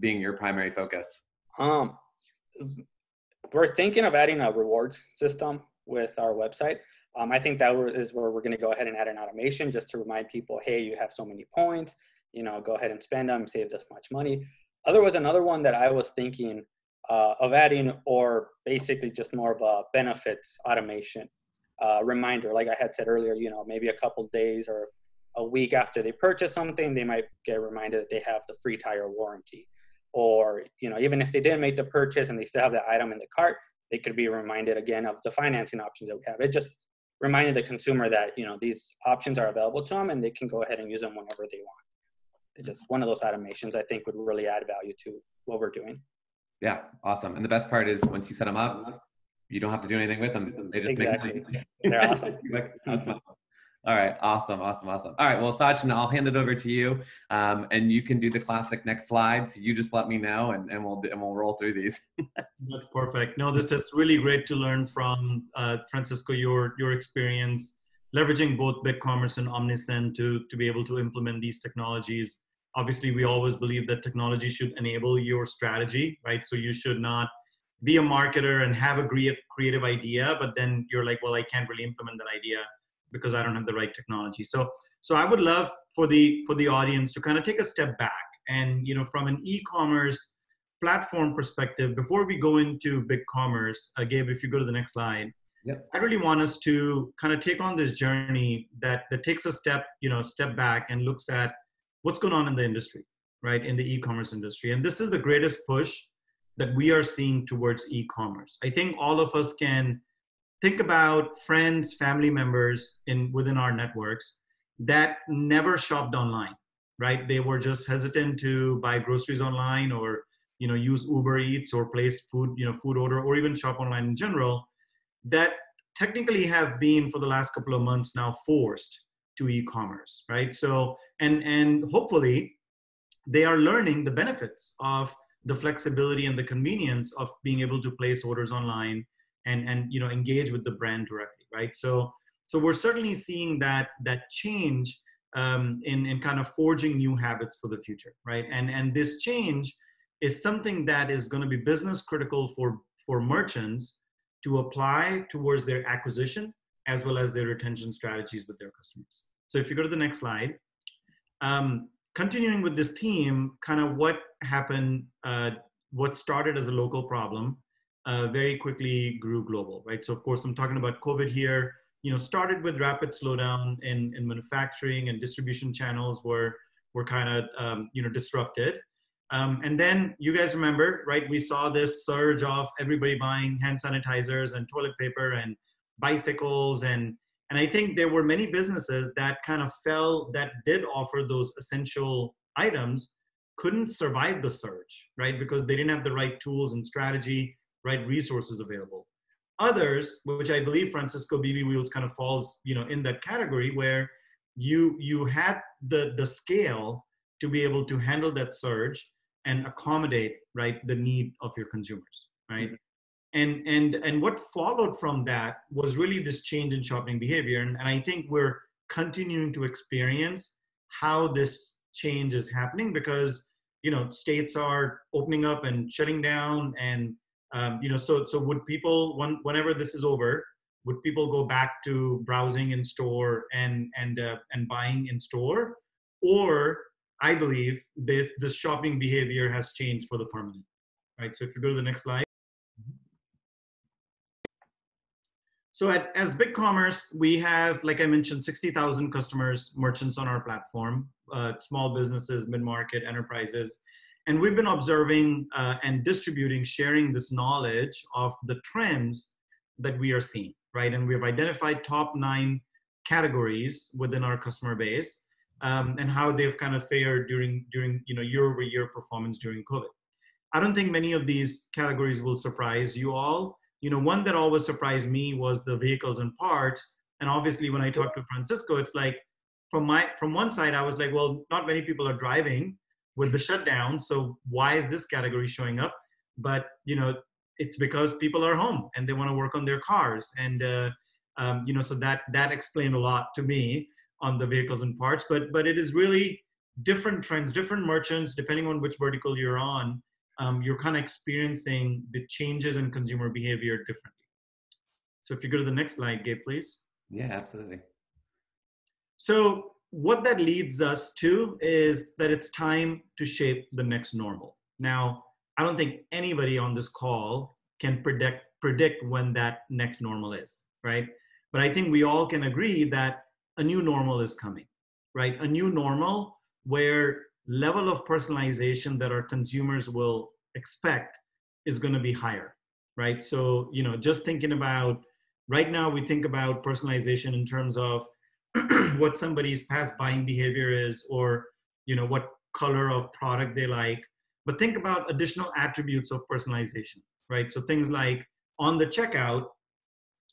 being your primary focus? Um, we're thinking of adding a rewards system with our website. Um, I think that is where we're going to go ahead and add an automation just to remind people, hey, you have so many points, you know, go ahead and spend them, save this much money. Other was another one that I was thinking uh, of adding, or basically just more of a benefits automation uh, reminder. Like I had said earlier, you know, maybe a couple days or a week after they purchase something, they might get reminded that they have the free tire warranty. Or, you know, even if they didn't make the purchase and they still have that item in the cart, they could be reminded again of the financing options that we have. It just reminded the consumer that, you know, these options are available to them and they can go ahead and use them whenever they want. It's just one of those automations I think would really add value to what we're doing. Yeah, awesome. And the best part is once you set them up, you don't have to do anything with them. They just exactly. make money. They're awesome. All right, awesome, awesome, awesome. All right, well, Sachin, I'll hand it over to you, um, and you can do the classic next slides. You just let me know, and, and we'll and we'll roll through these. That's perfect. No, this is really great to learn from uh, Francisco your your experience leveraging both BigCommerce and Omnisend to to be able to implement these technologies. Obviously, we always believe that technology should enable your strategy, right? So you should not be a marketer and have a great creative idea, but then you're like, well, I can't really implement that idea because I don't have the right technology. So, so I would love for the for the audience to kind of take a step back and you know from an e-commerce platform perspective before we go into BigCommerce. Uh, Gabe, if you go to the next slide. Yep. I really want us to kind of take on this journey that that takes a step, you know, step back and looks at what's going on in the industry, right? In the e-commerce industry. And this is the greatest push that we are seeing towards e-commerce. I think all of us can think about friends, family members in within our networks that never shopped online, right? They were just hesitant to buy groceries online or you know use Uber Eats or place food, you know, food order or even shop online in general that technically have been for the last couple of months now forced to e-commerce, right? So and and hopefully they are learning the benefits of the flexibility and the convenience of being able to place orders online and and you know engage with the brand directly right so so we're certainly seeing that that change um, in in kind of forging new habits for the future right and and this change is something that is going to be business critical for for merchants to apply towards their acquisition as well as their retention strategies with their customers so if you go to the next slide um, continuing with this theme kind of what happened uh, what started as a local problem uh, very quickly grew global, right? So of course, I'm talking about COVID here. You know, started with rapid slowdown in, in manufacturing and distribution channels were were kind of um, you know disrupted. Um, and then you guys remember, right? We saw this surge of everybody buying hand sanitizers and toilet paper and bicycles and and I think there were many businesses that kind of fell that did offer those essential items couldn't survive the surge, right? Because they didn't have the right tools and strategy right resources available. Others, which I believe Francisco BB Wheels kind of falls, you know, in that category where you you had the the scale to be able to handle that surge and accommodate right the need of your consumers, right? Mm-hmm. And and and what followed from that was really this change in shopping behavior, and, and I think we're continuing to experience how this change is happening because you know states are opening up and shutting down and um, you know so so would people when, whenever this is over would people go back to browsing in store and and uh, and buying in store? Or i believe this this shopping behavior has changed for the permanent right? So if you go to the next slide so at as BigCommerce, we have, like I mentioned, 60,000 customers, merchants on our platform, uh, small businesses, mid-market, enterprises. And we've been observing uh, and distributing, sharing this knowledge of the trends that we are seeing, right? And we've identified top nine categories within our customer base um, and how they've kind of fared during during you know year over year performance during COVID. I don't think many of these categories will surprise you all. You know, one that always surprised me was the vehicles and parts. And obviously, when I talked to Francisco, it's like from my from one side, I was like, well, not many people are driving, with the shutdown. So why is this category showing up? But you know, it's because people are home and they want to work on their cars, and uh, um, you know, so that that explained a lot to me on the vehicles and parts. But but it is really different trends, different merchants, depending on which vertical you're on. Um, you're kind of experiencing the changes in consumer behavior differently. So if you go to the next slide, Gabe, please. Yeah, absolutely. So what that leads us to is that it's time to shape the next normal. Now, I don't think anybody on this call can predict predict when that next normal is, right? But I think we all can agree that a new normal is coming, right? A new normal where level of personalization that our consumers will expect is going to be higher, right? So, you know, just thinking about right now we think about personalization in terms of what somebody's past buying behavior is or you know what color of product they like but think about additional attributes of personalization right so things like on the checkout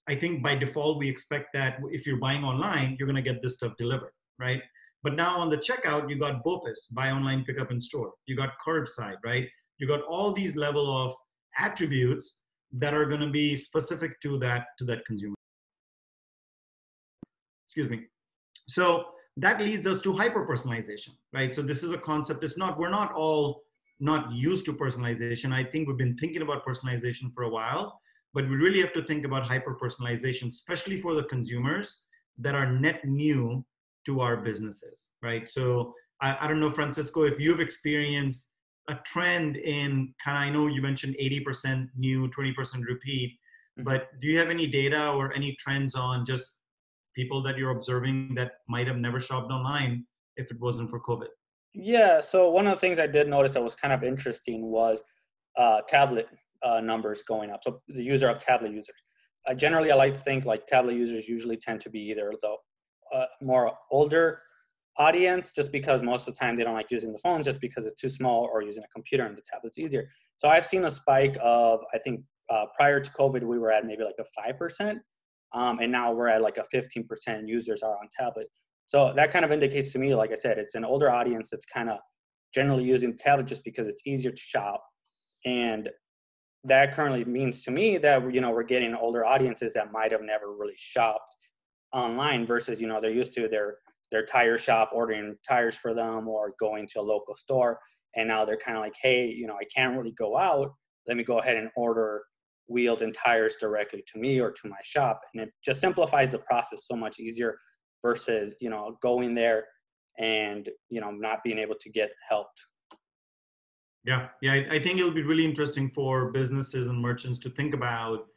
I think by default, we expect that if you're buying online, you're going to get this stuff delivered, right? But now on the checkout, you got BOPIS, buy online, pick up in store. You got curbside, right? You got all these level of attributes that are going to be specific to that to that consumer. Excuse me. So that leads us to hyper personalization, right? So this is a concept. It's not we're not all not used to personalization. I think we've been thinking about personalization for a while, but we really have to think about hyper personalization, especially for the consumers that are net new to our businesses, right? So I, I don't know, Francisco, if you've experienced a trend in kind of, I know you mentioned 80% new, 20% repeat, mm-hmm. but do you have any data or any trends on just people that you're observing that might have never shopped online if it wasn't for COVID? Yeah, so one of the things I did notice that was kind of interesting was uh, tablet uh, numbers going up. So the user of tablet users. Uh, generally, I like to think like tablet users usually tend to be either the more older audience, just because most of the time they don't like using the phone, just because it's too small, or using a computer and the tablet's easier. So I've seen a spike of I think uh, prior to COVID we were at maybe like a five percent, um, and now we're at like a fifteen percent users are on tablet. So that kind of indicates to me, like I said, it's an older audience that's kind of generally using tablet just because it's easier to shop, and that currently means to me that you know we're getting older audiences that might have never really shopped online versus you know they're used to their their tire shop ordering tires for them or going to a local store. And now they're kind of like hey you know i can't really go out. Let me go ahead and order wheels and tires directly to me or to my shop. And it just simplifies the process so much easier versus you know going there and you know not being able to get helped. Yeah. Yeah i think it'll be really interesting for businesses and merchants to think about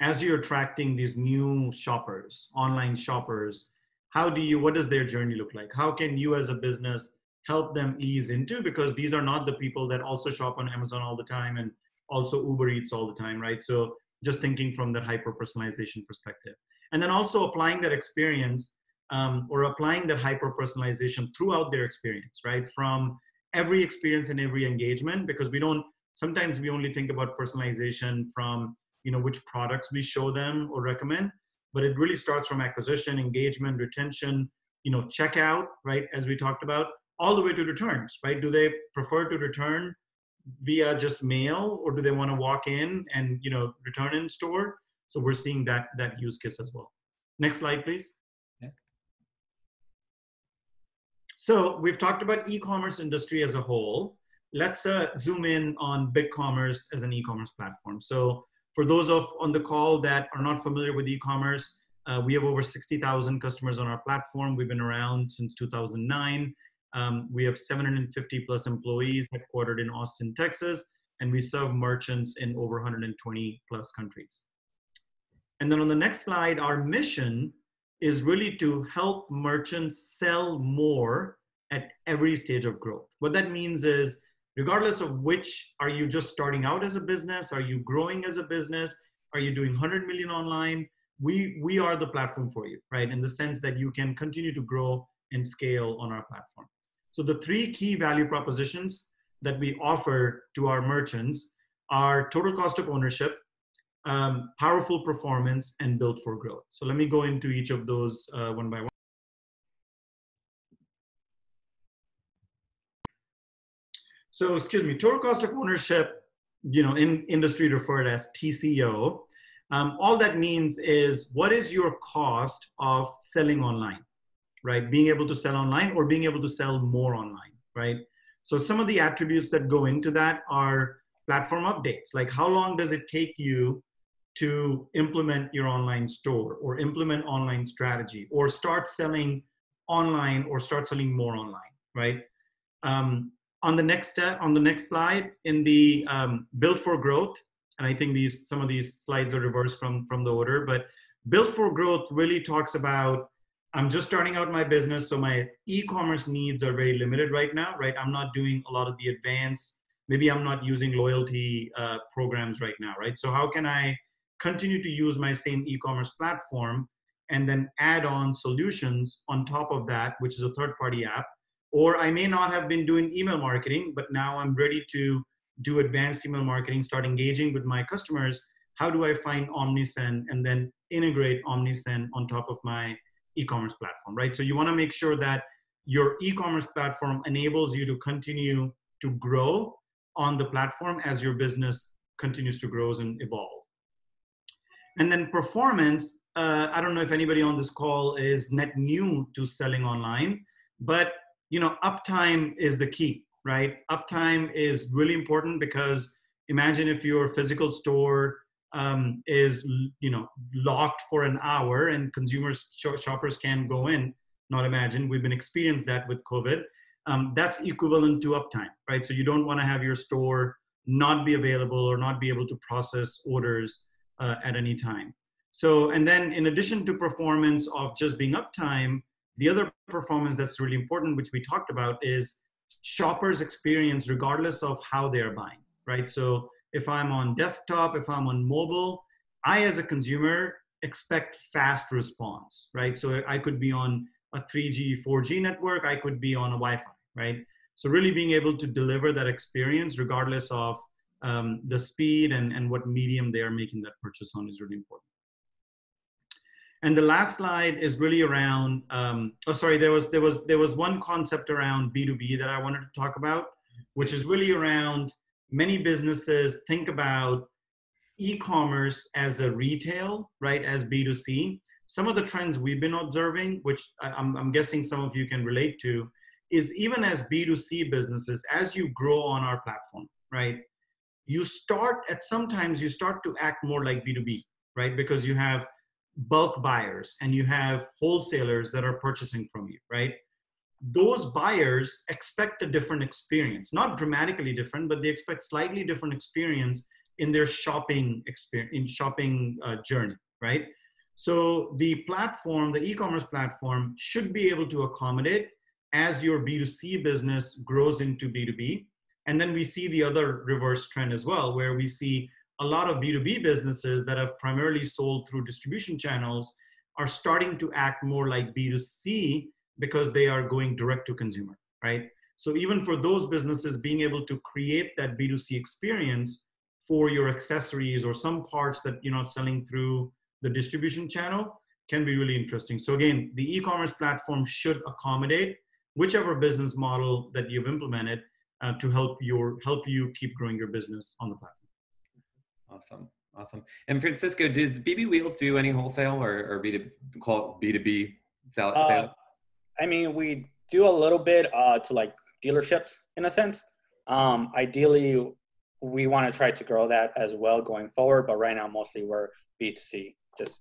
as you're attracting these new shoppers, online shoppers, how do you, what does their journey look like? How can you as a business help them ease into? Because these are not the people that also shop on Amazon all the time and also Uber Eats all the time, right? So just thinking from that hyper personalization perspective. And then also applying that experience um, or applying that hyper personalization throughout their experience, right? From every experience and every engagement, because we don't, sometimes we only think about personalization from you know which products we show them or recommend but it really starts from acquisition engagement retention you know checkout right as we talked about all the way to returns right? Do they prefer to return via just mail or do they want to walk in and you know return in store? So we're seeing that that use case as well. Next slide please. Yeah. so we've talked about e-commerce industry as a whole. Let's uh, zoom in on BigCommerce as an e-commerce platform. So for those of on the call that are not familiar with e-commerce, uh, we have over 60,000 customers on our platform. We've been around since 2009. Um, we have 750 plus employees headquartered in Austin, Texas, and we serve merchants in over 120 plus countries. And then on the next slide, our mission is really to help merchants sell more at every stage of growth. What that means is regardless of which are you just starting out as a business? Are you growing as a business? Are you doing 100 million online? We we are the platform for you right? In the sense that you can continue to grow and scale on our platform. So the three key value propositions that we offer to our merchants are total cost of ownership um, powerful performance and built for growth. So let me go into each of those uh, one by one So, excuse me, total cost of ownership, you know, in industry referred as TCO. Um, all that means is what is your cost of selling online, right? Being able to sell online or being able to sell more online, right? So some of the attributes that go into that are platform updates. Like how long does it take you to implement your online store or implement online strategy or start selling online or start selling more online, right? Um, on the next step, on the next slide, in the um, build for growth, and I think these some of these slides are reversed from from the order, but build for growth really talks about I'm just starting out my business, so my e-commerce needs are very limited right now, right? I'm not doing a lot of the advanced. Maybe I'm not using loyalty uh, programs right now, right? So how can I continue to use my same e-commerce platform and then add on solutions on top of that, which is a third-party app or I may not have been doing email marketing, but now I'm ready to do advanced email marketing, start engaging with my customers. how do I find OmniSend and then integrate OmniSend on top of my e-commerce platform, right? So you want to make sure that your e-commerce platform enables you to continue to grow on the platform as your business continues to grow and evolve. And then performance, uh, I don't know if anybody on this call is net new to selling online, but you know, uptime is the key, right? Uptime is really important because imagine if your physical store um, is you know locked for an hour and consumers shoppers can go in not imagine. We've been experienced that with covid. Um, that's equivalent to uptime right? So you don't want to have your store not be available or not be able to process orders uh, at any time. So and then in addition to performance of just being uptime the other performance that's really important which we talked about is shoppers experience regardless of how they're buying right so if I'm on desktop, if I'm on mobile, I as a consumer expect fast response, right? So I could be on a 3G, 4G network, I could be on a Wi Fi, right? So really being able to deliver that experience regardless of um, the speed and, and what medium they are making that purchase on is really important. And the last slide is really around. Um, oh, sorry. There was there was there was one concept around B2B that I wanted to talk about, which is really around many businesses think about e-commerce as a retail, right, as B2C. Some of the trends we've been observing, which I'm, I'm guessing some of you can relate to, is even as B2C businesses, as you grow on our platform, right, you start at sometimes you start to act more like B2B, right, because you have bulk buyers and you have wholesalers that are purchasing from you, right? those buyers expect a different experience not dramatically different but they expect slightly different experience in their shopping experience in shopping uh, journey right so the platform the e-commerce platform should be able to accommodate as your b2c business grows into b2b and then we see the other reverse trend as well where we see a lot of b2b businesses that have primarily sold through distribution channels are starting to act more like b2c because they are going direct to consumer, right? So even for those businesses, being able to create that B2C experience for your accessories or some parts that you're not selling through the distribution channel can be really interesting. So again, the e-commerce platform should accommodate whichever business model that you've implemented uh, to help your help you keep growing your business on the platform. Awesome. Awesome. And Francisco, does BB Wheels do any wholesale or, or B2, call it B2B sale? Uh, I mean, we do a little bit uh, to like dealerships in a sense. Um, ideally, we want to try to grow that as well going forward, but right now mostly we're B2C just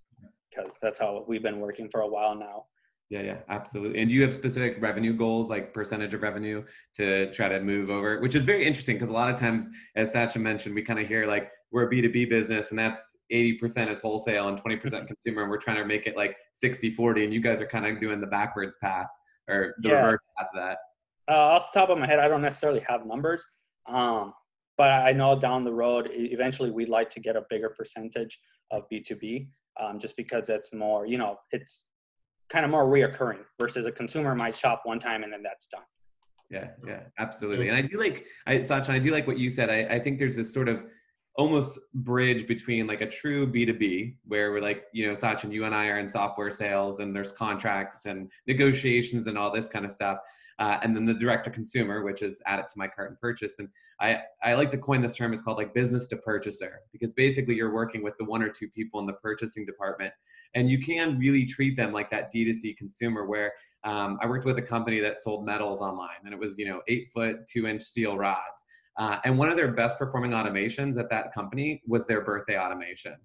because that's how we've been working for a while now. Yeah, yeah, absolutely. And do you have specific revenue goals, like percentage of revenue, to try to move over? Which is very interesting because a lot of times, as Sachin mentioned, we kind of hear like we're a B2B business and that's 80% is wholesale and 20% mm-hmm. consumer. And we're trying to make it like 60 40. And you guys are kind of doing the backwards path or the yeah. reverse path of that. Uh, off the top of my head, I don't necessarily have numbers. Um, but I know down the road, eventually we'd like to get a bigger percentage of B2B um, just because it's more, you know, it's kind of more reoccurring versus a consumer might shop one time and then that's done. Yeah, yeah, absolutely. And I do like, I, Sachin, I do like what you said. I, I think there's this sort of almost bridge between like a true B2B where we're like, you know, Sachin, you and I are in software sales and there's contracts and negotiations and all this kind of stuff. Uh, and then the direct to consumer, which is add it to my cart and purchase. And I, I like to coin this term, it's called like business to purchaser, because basically you're working with the one or two people in the purchasing department. And you can really treat them like that D2C consumer where um, I worked with a company that sold metals online and it was, you know, eight foot, two inch steel rods uh, and one of their best performing automations at that company was their birthday automation.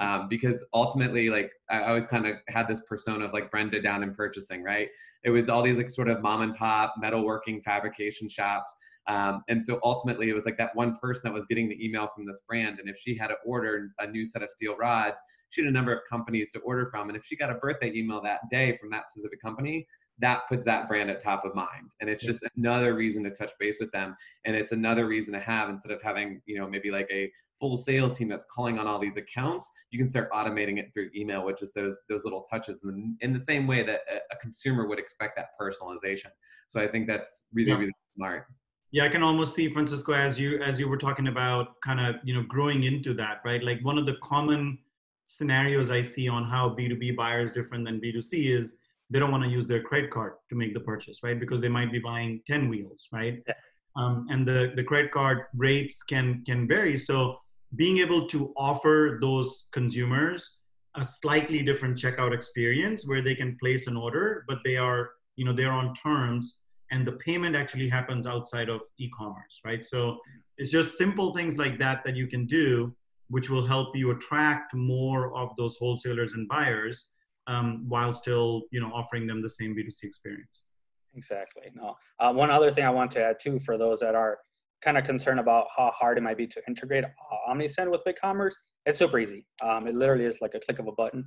Um, because ultimately, like I always kind of had this persona of like Brenda down in purchasing, right? It was all these like sort of mom and pop metalworking fabrication shops. Um, and so ultimately, it was like that one person that was getting the email from this brand. And if she had to order a new set of steel rods, she had a number of companies to order from. And if she got a birthday email that day from that specific company, that puts that brand at top of mind. And it's just another reason to touch base with them. And it's another reason to have instead of having you know maybe like a full sales team that's calling on all these accounts you can start automating it through email which is those those little touches in the, in the same way that a, a consumer would expect that personalization. So i think that's really yeah. really smart. Yeah, I can almost see Francisco as you as you were talking about kind of you know growing into that, right? Like one of the common scenarios I see on how B2B buyer is different than B2C is they don't want to use their credit card to make the purchase, right? Because they might be buying 10 wheels, right? Yeah. Um, and the, the credit card rates can can vary. So being able to offer those consumers a slightly different checkout experience where they can place an order, but they are, you know, they're on terms and the payment actually happens outside of e-commerce, right? So it's just simple things like that that you can do, which will help you attract more of those wholesalers and buyers um, while still, you know, offering them the same B2C experience. Exactly. No. Uh, one other thing I want to add too, for those that are kind of concerned about how hard it might be to integrate uh, OmniSend with BigCommerce, it's super easy. Um, it literally is like a click of a button.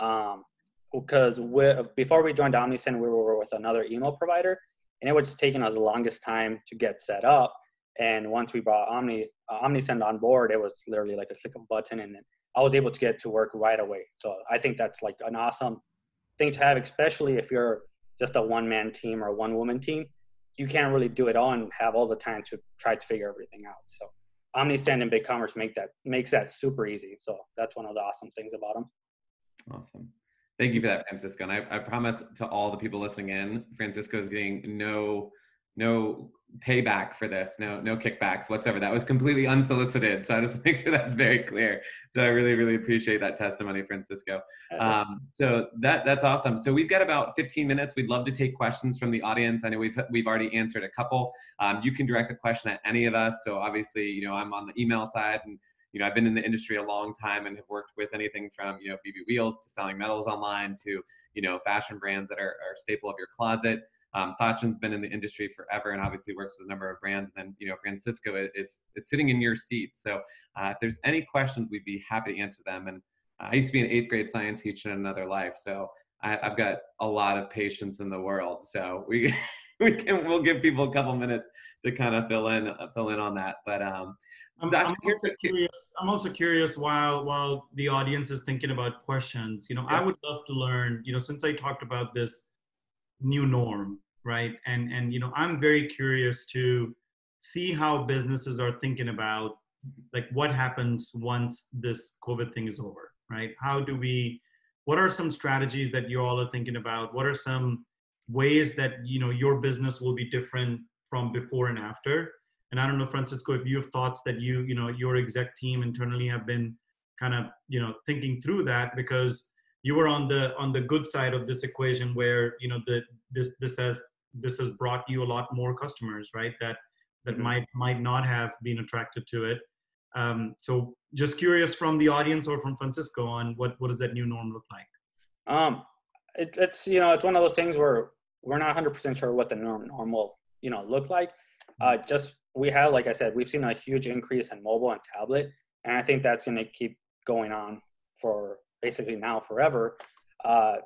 Um, because before we joined OmniSend, we were with another email provider, and it was taking us the longest time to get set up. And once we brought Omni uh, OmniSend on board, it was literally like a click of a button, and I was able to get to work right away. So I think that's like an awesome thing to have, especially if you're just a one man team or a one woman team. You can't really do it all and have all the time to try to figure everything out. So OmniSend and BigCommerce make that makes that super easy. So that's one of the awesome things about them. Awesome. Thank you for that, Francisco. And I, I promise to all the people listening in, Francisco is getting no no payback for this, no no kickbacks whatsoever. That was completely unsolicited. So I just make sure that's very clear. So I really really appreciate that testimony, Francisco. Um, so that that's awesome. So we've got about 15 minutes. We'd love to take questions from the audience. I know we've we've already answered a couple. Um, you can direct a question at any of us. So obviously, you know, I'm on the email side and you know, I've been in the industry a long time and have worked with anything from, you know, BB wheels to selling metals online to, you know, fashion brands that are, are staple of your closet. Um, Sachin's been in the industry forever and obviously works with a number of brands. And then, you know, Francisco is, is sitting in your seat. So uh, if there's any questions, we'd be happy to answer them. And uh, I used to be an eighth grade science teacher in another life. So I, have got a lot of patience in the world. So we, we can, we'll give people a couple minutes to kind of fill in, uh, fill in on that. But um, I'm, I'm, also curious, I'm also curious while while the audience is thinking about questions, you know, yeah. I would love to learn, you know, since I talked about this new norm, right? And and you know, I'm very curious to see how businesses are thinking about like what happens once this COVID thing is over, right? How do we what are some strategies that you all are thinking about? What are some ways that you know your business will be different from before and after? and i don't know francisco if you have thoughts that you you know your exec team internally have been kind of you know thinking through that because you were on the on the good side of this equation where you know the this this has this has brought you a lot more customers right that that mm-hmm. might might not have been attracted to it um, so just curious from the audience or from francisco on what what does that new norm look like um it, it's you know it's one of those things where we're not 100% sure what the norm norm will you know look like uh, mm-hmm. just we have, like I said, we've seen a huge increase in mobile and tablet, and I think that's going to keep going on for basically now forever. Uh,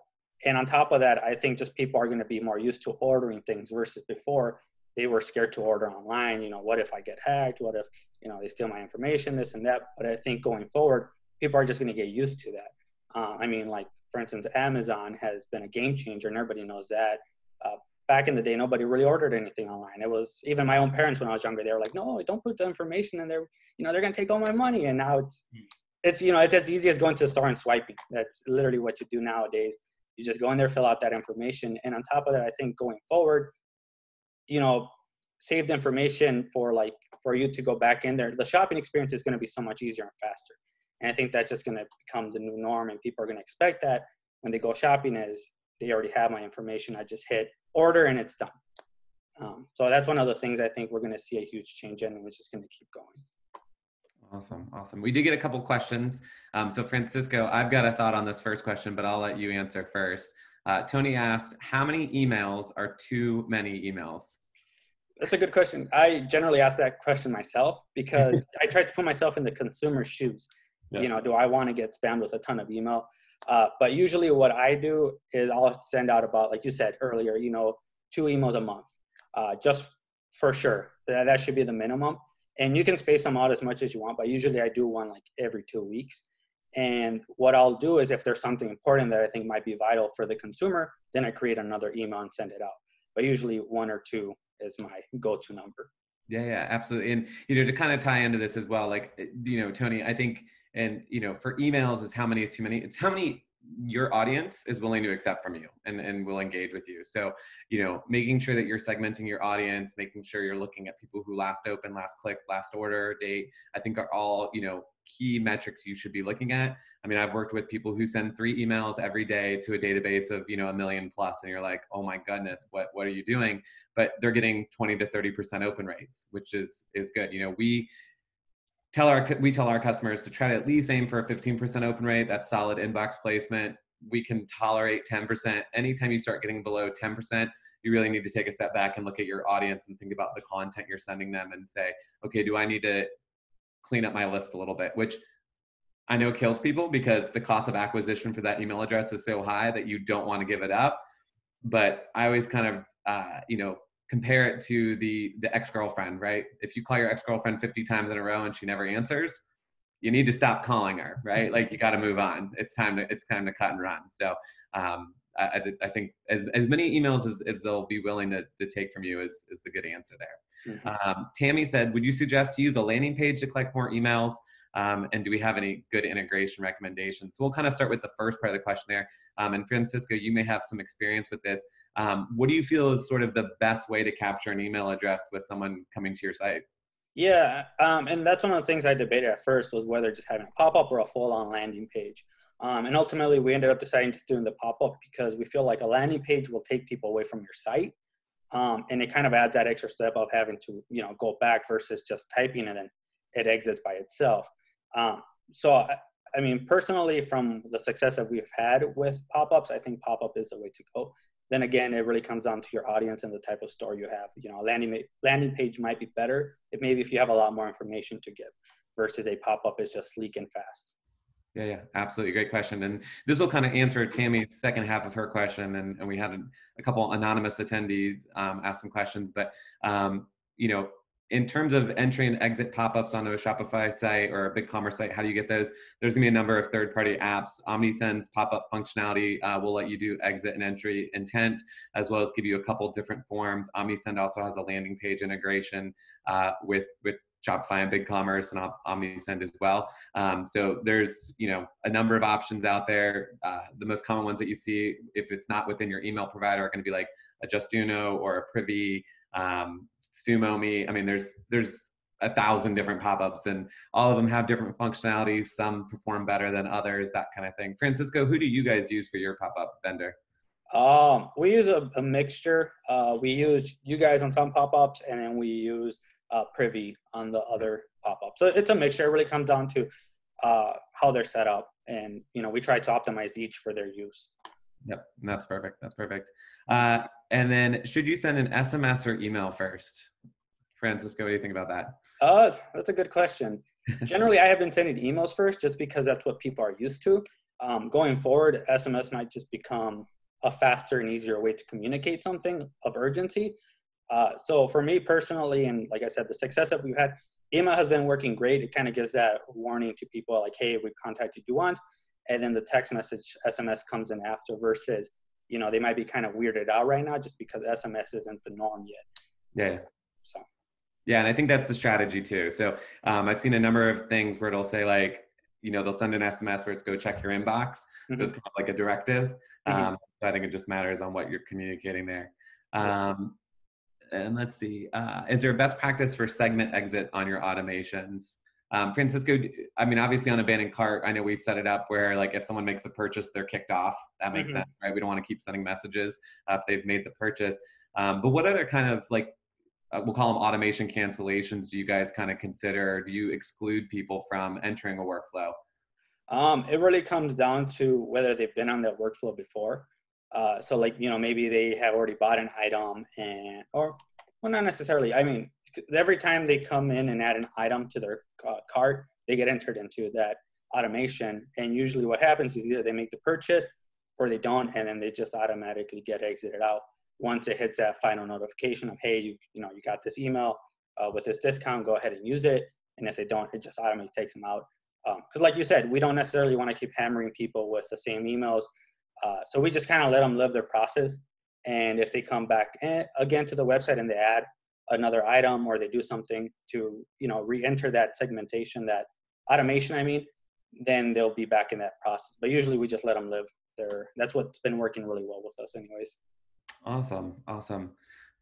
and on top of that, I think just people are going to be more used to ordering things versus before they were scared to order online. You know, what if I get hacked? What if you know they steal my information? This and that. But I think going forward, people are just going to get used to that. Uh, I mean, like for instance, Amazon has been a game changer, and everybody knows that. Uh, back in the day, nobody really ordered anything online. It was even my own parents when I was younger. They were like, "No, don't put the information in there. You know, they're gonna take all my money." And now it's, hmm. it's you know, it's as easy as going to the store and swiping. That's literally what you do nowadays. You just go in there, fill out that information, and on top of that, I think going forward, you know, saved information for like for you to go back in there. The shopping experience is going to be so much easier and faster. And I think that's just going to become the new norm, and people are going to expect that when they go shopping is they already have my information. I just hit order and it's done. Um, so that's one of the things I think we're going to see a huge change in, and it's just going to keep going. Awesome, awesome. We did get a couple questions. Um, so Francisco, I've got a thought on this first question, but I'll let you answer first. Uh, Tony asked, "How many emails are too many emails?" That's a good question. I generally ask that question myself because I try to put myself in the consumer's shoes. Yeah. You know, do I want to get spammed with a ton of email? Uh, but usually what I do is I'll send out about, like you said earlier, you know, two emails a month, uh, just for sure. That, that should be the minimum. And you can space them out as much as you want, but usually I do one like every two weeks. And what I'll do is if there's something important that I think might be vital for the consumer, then I create another email and send it out. But usually one or two is my go-to number. Yeah, yeah, absolutely. And you know, to kind of tie into this as well, like eh, you know, Tony, I think, and you know, for emails is how many is too many. It's how many your audience is willing to accept from you and, and will engage with you. So, you know, making sure that you're segmenting your audience, making sure you're looking at people who last open, last click, last order date, I think are all, you know, key metrics you should be looking at. I mean, I've worked with people who send three emails every day to a database of, you know, a million plus, and you're like, oh my goodness, what what are you doing? But they're getting 20 to 30% open rates, which is is good. You know, we tell our we tell our customers to try to at least aim for a 15% open rate. That's solid inbox placement. We can tolerate 10%. Anytime you start getting below 10%, you really need to take a step back and look at your audience and think about the content you're sending them and say, okay, do I need to clean up my list a little bit, which I know kills people because the cost of acquisition for that email address is so high that you don't want to give it up. But I always kind of, uh, you know, compare it to the the ex-girlfriend, right? If you call your ex-girlfriend 50 times in a row and she never answers, you need to stop calling her, right? Like you got to move on. It's time to it's time to cut and run. So um, I, I, think as, as many emails as, as they'll be willing to, to take from you is, is the good answer there. Mm-hmm. Um, Tammy said, would you suggest to use a landing page to collect more emails? Um, and do we have any good integration recommendations? So we'll kind of start with the first part of the question there. Um, and Francisco, you may have some experience with this. Um, what do you feel is sort of the best way to capture an email address with someone coming to your site? Yeah, um, and that's one of the things I debated at first was whether just having a pop-up or a full-on landing page. Um, and ultimately, we ended up deciding just doing the pop-up because we feel like a landing page will take people away from your site, um, and it kind of adds that extra step of having to you know go back versus just typing and then it exits by itself. Um, so, I, I mean, personally, from the success that we've had with pop-ups, I think pop-up is the way to go. Then again, it really comes down to your audience and the type of store you have. You know, a landing landing page might be better if maybe if you have a lot more information to give versus a pop-up is just sleek and fast. Yeah, yeah, absolutely. Great question. And this will kind of answer Tammy's second half of her question. And, and we had a, a couple anonymous attendees um, ask some questions. But, um, you know, in terms of entry and exit pop-ups onto a Shopify site or a BigCommerce site, how do you get those? There's going to be a number of third-party apps. OmniSend's pop-up functionality uh, will let you do exit and entry intent, as well as give you a couple different forms. OmniSend also has a landing page integration uh, with with Shopify and BigCommerce and OmniSend as well. Um, so there's you know a number of options out there. Uh, the most common ones that you see, if it's not within your email provider, are going to be like a Justuno or a Privy um, SumoMe i mean there's there's a thousand different pop-ups and all of them have different functionalities. Some perform better than others that kind of thing. Francisco who do you guys use for your pop-up vendor? Um, we use a, a mixture. Uh, we use you guys on some pop-ups and then we use uh, privy on the other pop-up so it's a mixture. It really comes down to uh, how they're set up and you know we try to optimize each for their use. Yep, that's perfect. That's perfect. Uh, and then, should you send an SMS or email first? Francisco, what do you think about that? Uh, that's a good question. Generally, I have been sending emails first just because that's what people are used to. Um, going forward, SMS might just become a faster and easier way to communicate something of urgency. Uh, so for me personally, and like I said, the success that we've had, email has been working great. It kind of gives that warning to people like, hey, we've contacted you once and then the text message sms comes in after versus you know they might be kind of weirded out right now just because sms isn't the norm yet. Yeah. So. Yeah and i think that's the strategy too. So um, i've seen a number of things where it'll say like you know they'll send an sms where it's go check your inbox. Mm-hmm. so it's kind of like a directive. Mm-hmm. um, so i think it just matters on what you're communicating there. Um, and let's see uh, is there a best practice for segment exit on your automations um, Francisco, I mean, obviously on abandoned cart, I know we've set it up where like if someone makes a purchase, they're kicked off. That makes mm-hmm. sense, right? We don't want to keep sending messages uh, if they've made the purchase. Um, but what other kind of like uh, we'll call them automation cancellations do you guys kind of consider? Do you exclude people from entering a workflow? Um, it really comes down to whether they've been on that workflow before. Uh, so like you know maybe they have already bought an item and or well not necessarily. I mean every time they come in and add an item to their uh, cart, they get entered into that automation. And usually what happens is either they make the purchase or they don't, and then they just automatically get exited out once it hits that final notification of, hey, you, you know, you got this email uh, with this discount, go ahead and use it. And if they don't, it just automatically takes them out. Because um, like you said, we don't necessarily want to keep hammering people with the same emails. Uh, so we just kind of let them live their process. And if they come back eh, again to the website and they add another item or they do something to you know re-enter that segmentation that automation i mean then they'll be back in that process. But usually we just let them live there. That's what's been working really well with us anyways. Awesome. Awesome.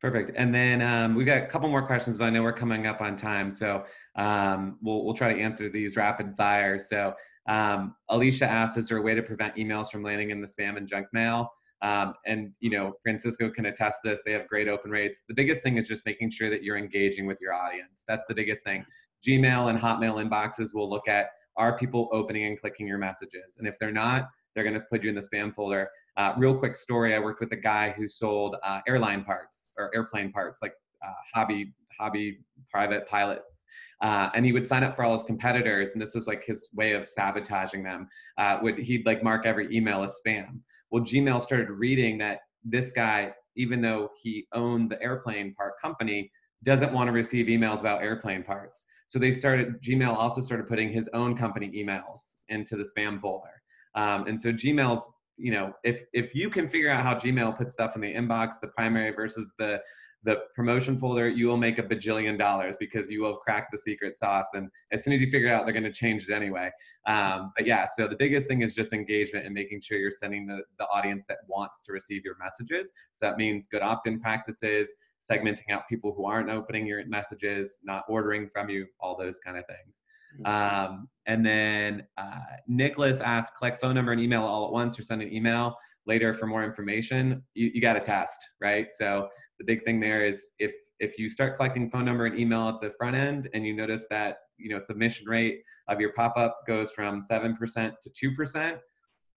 Perfect. And then um, we've got a couple more questions but i know we're coming up on time. So um, we'll, we'll try to answer these rapid fire. So um, alicia asks is there a way to prevent emails from landing in the spam and junk mail um, and you know, Francisco can attest this. They have great open rates. The biggest thing is just making sure that you're engaging with your audience. That's the biggest thing. Gmail and Hotmail inboxes will look at are people opening and clicking your messages, and if they're not, they're going to put you in the spam folder. Uh, real quick story: I worked with a guy who sold uh, airline parts or airplane parts, like uh, hobby hobby private pilots. Uh, and he would sign up for all his competitors, and this was like his way of sabotaging them. Uh, would he'd like mark every email as spam? Well, Gmail started reading that this guy, even though he owned the airplane part company, doesn't want to receive emails about airplane parts. So they started, Gmail also started putting his own company emails into the spam folder. Um, and so Gmail's, you know, if if you can figure out how Gmail puts stuff in the inbox, the primary versus the the promotion folder, you will make a bajillion dollars because you will cracked the secret sauce. And as soon as you figure it out, they're going to change it anyway. Um, but yeah, so the biggest thing is just engagement and making sure you're sending the, the audience that wants to receive your messages. So that means good opt in practices, segmenting out people who aren't opening your messages, not ordering from you, all those kind of things. Mm-hmm. Um, and then uh, Nicholas asked, collect phone number and email all at once or send an email later for more information. You, you got to test, right? So the big thing there is if if you start collecting phone number and email at the front end and you notice that you know submission rate of your pop-up goes from 7% to 2%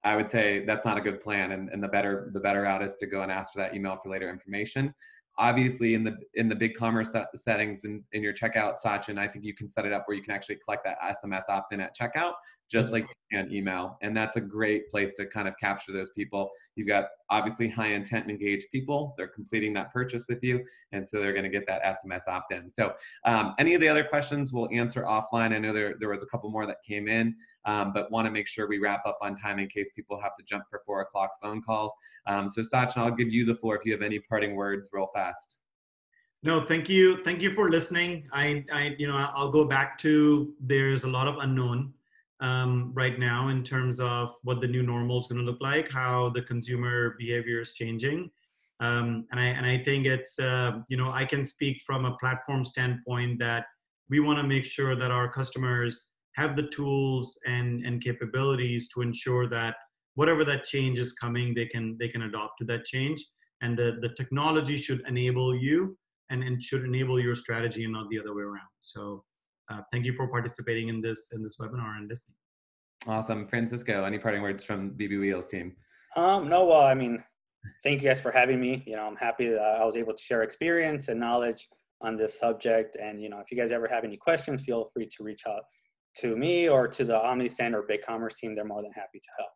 i would say that's not a good plan and, and the better the better out is to go and ask for that email for later information obviously in the in the BigCommerce settings in, in your checkout Sachin, I think you can set it up where you can actually collect that SMS opt-in at checkout, just like you can email. And that's a great place to kind of capture those people. You've got obviously high intent and engaged people. They're completing that purchase with you. And so they're going to get that SMS opt-in. So um, any of the other questions we'll answer offline. I know there, there was a couple more that came in um, but want to make sure we wrap up on time in case people have to jump for four o'clock phone calls. Um, so Sachin, I'll give you the floor if you have any parting words real fast. No, thank you. Thank you for listening. I, I you know, I'll go back to there's a lot of unknown um, right now in terms of what the new normal is going to look like, how the consumer behavior is changing. Um, and I and I think it's uh, you know I can speak from a platform standpoint that we want to make sure that our customers have the tools and, and capabilities to ensure that whatever that change is coming, they can they can adopt to that change. And the, the technology should enable you and, and should enable your strategy and not the other way around. So uh, thank you for participating in this in this webinar and listening. Awesome. Francisco, any parting words from BB Wheels team? Um, no, well, I mean, thank you guys for having me. You know, I'm happy that I was able to share experience and knowledge on this subject. And, you know, if you guys ever have any questions, feel free to reach out to me or to the OmniSend or BigCommerce team, they're more than happy to help.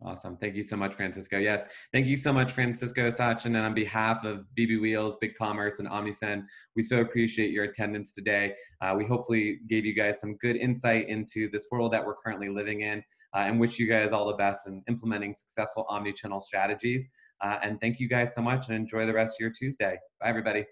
Awesome. Thank you so much, Francisco. Yes. Thank you so much, Francisco Sachin. And on behalf of BB Wheels, BigCommerce, and OmniSend, we so appreciate your attendance today. Uh, we hopefully gave you guys some good insight into this world that we're currently living in uh, and wish you guys all the best in implementing successful omni-channel strategies. Uh, and thank you guys so much and enjoy the rest of your Tuesday. Bye, everybody.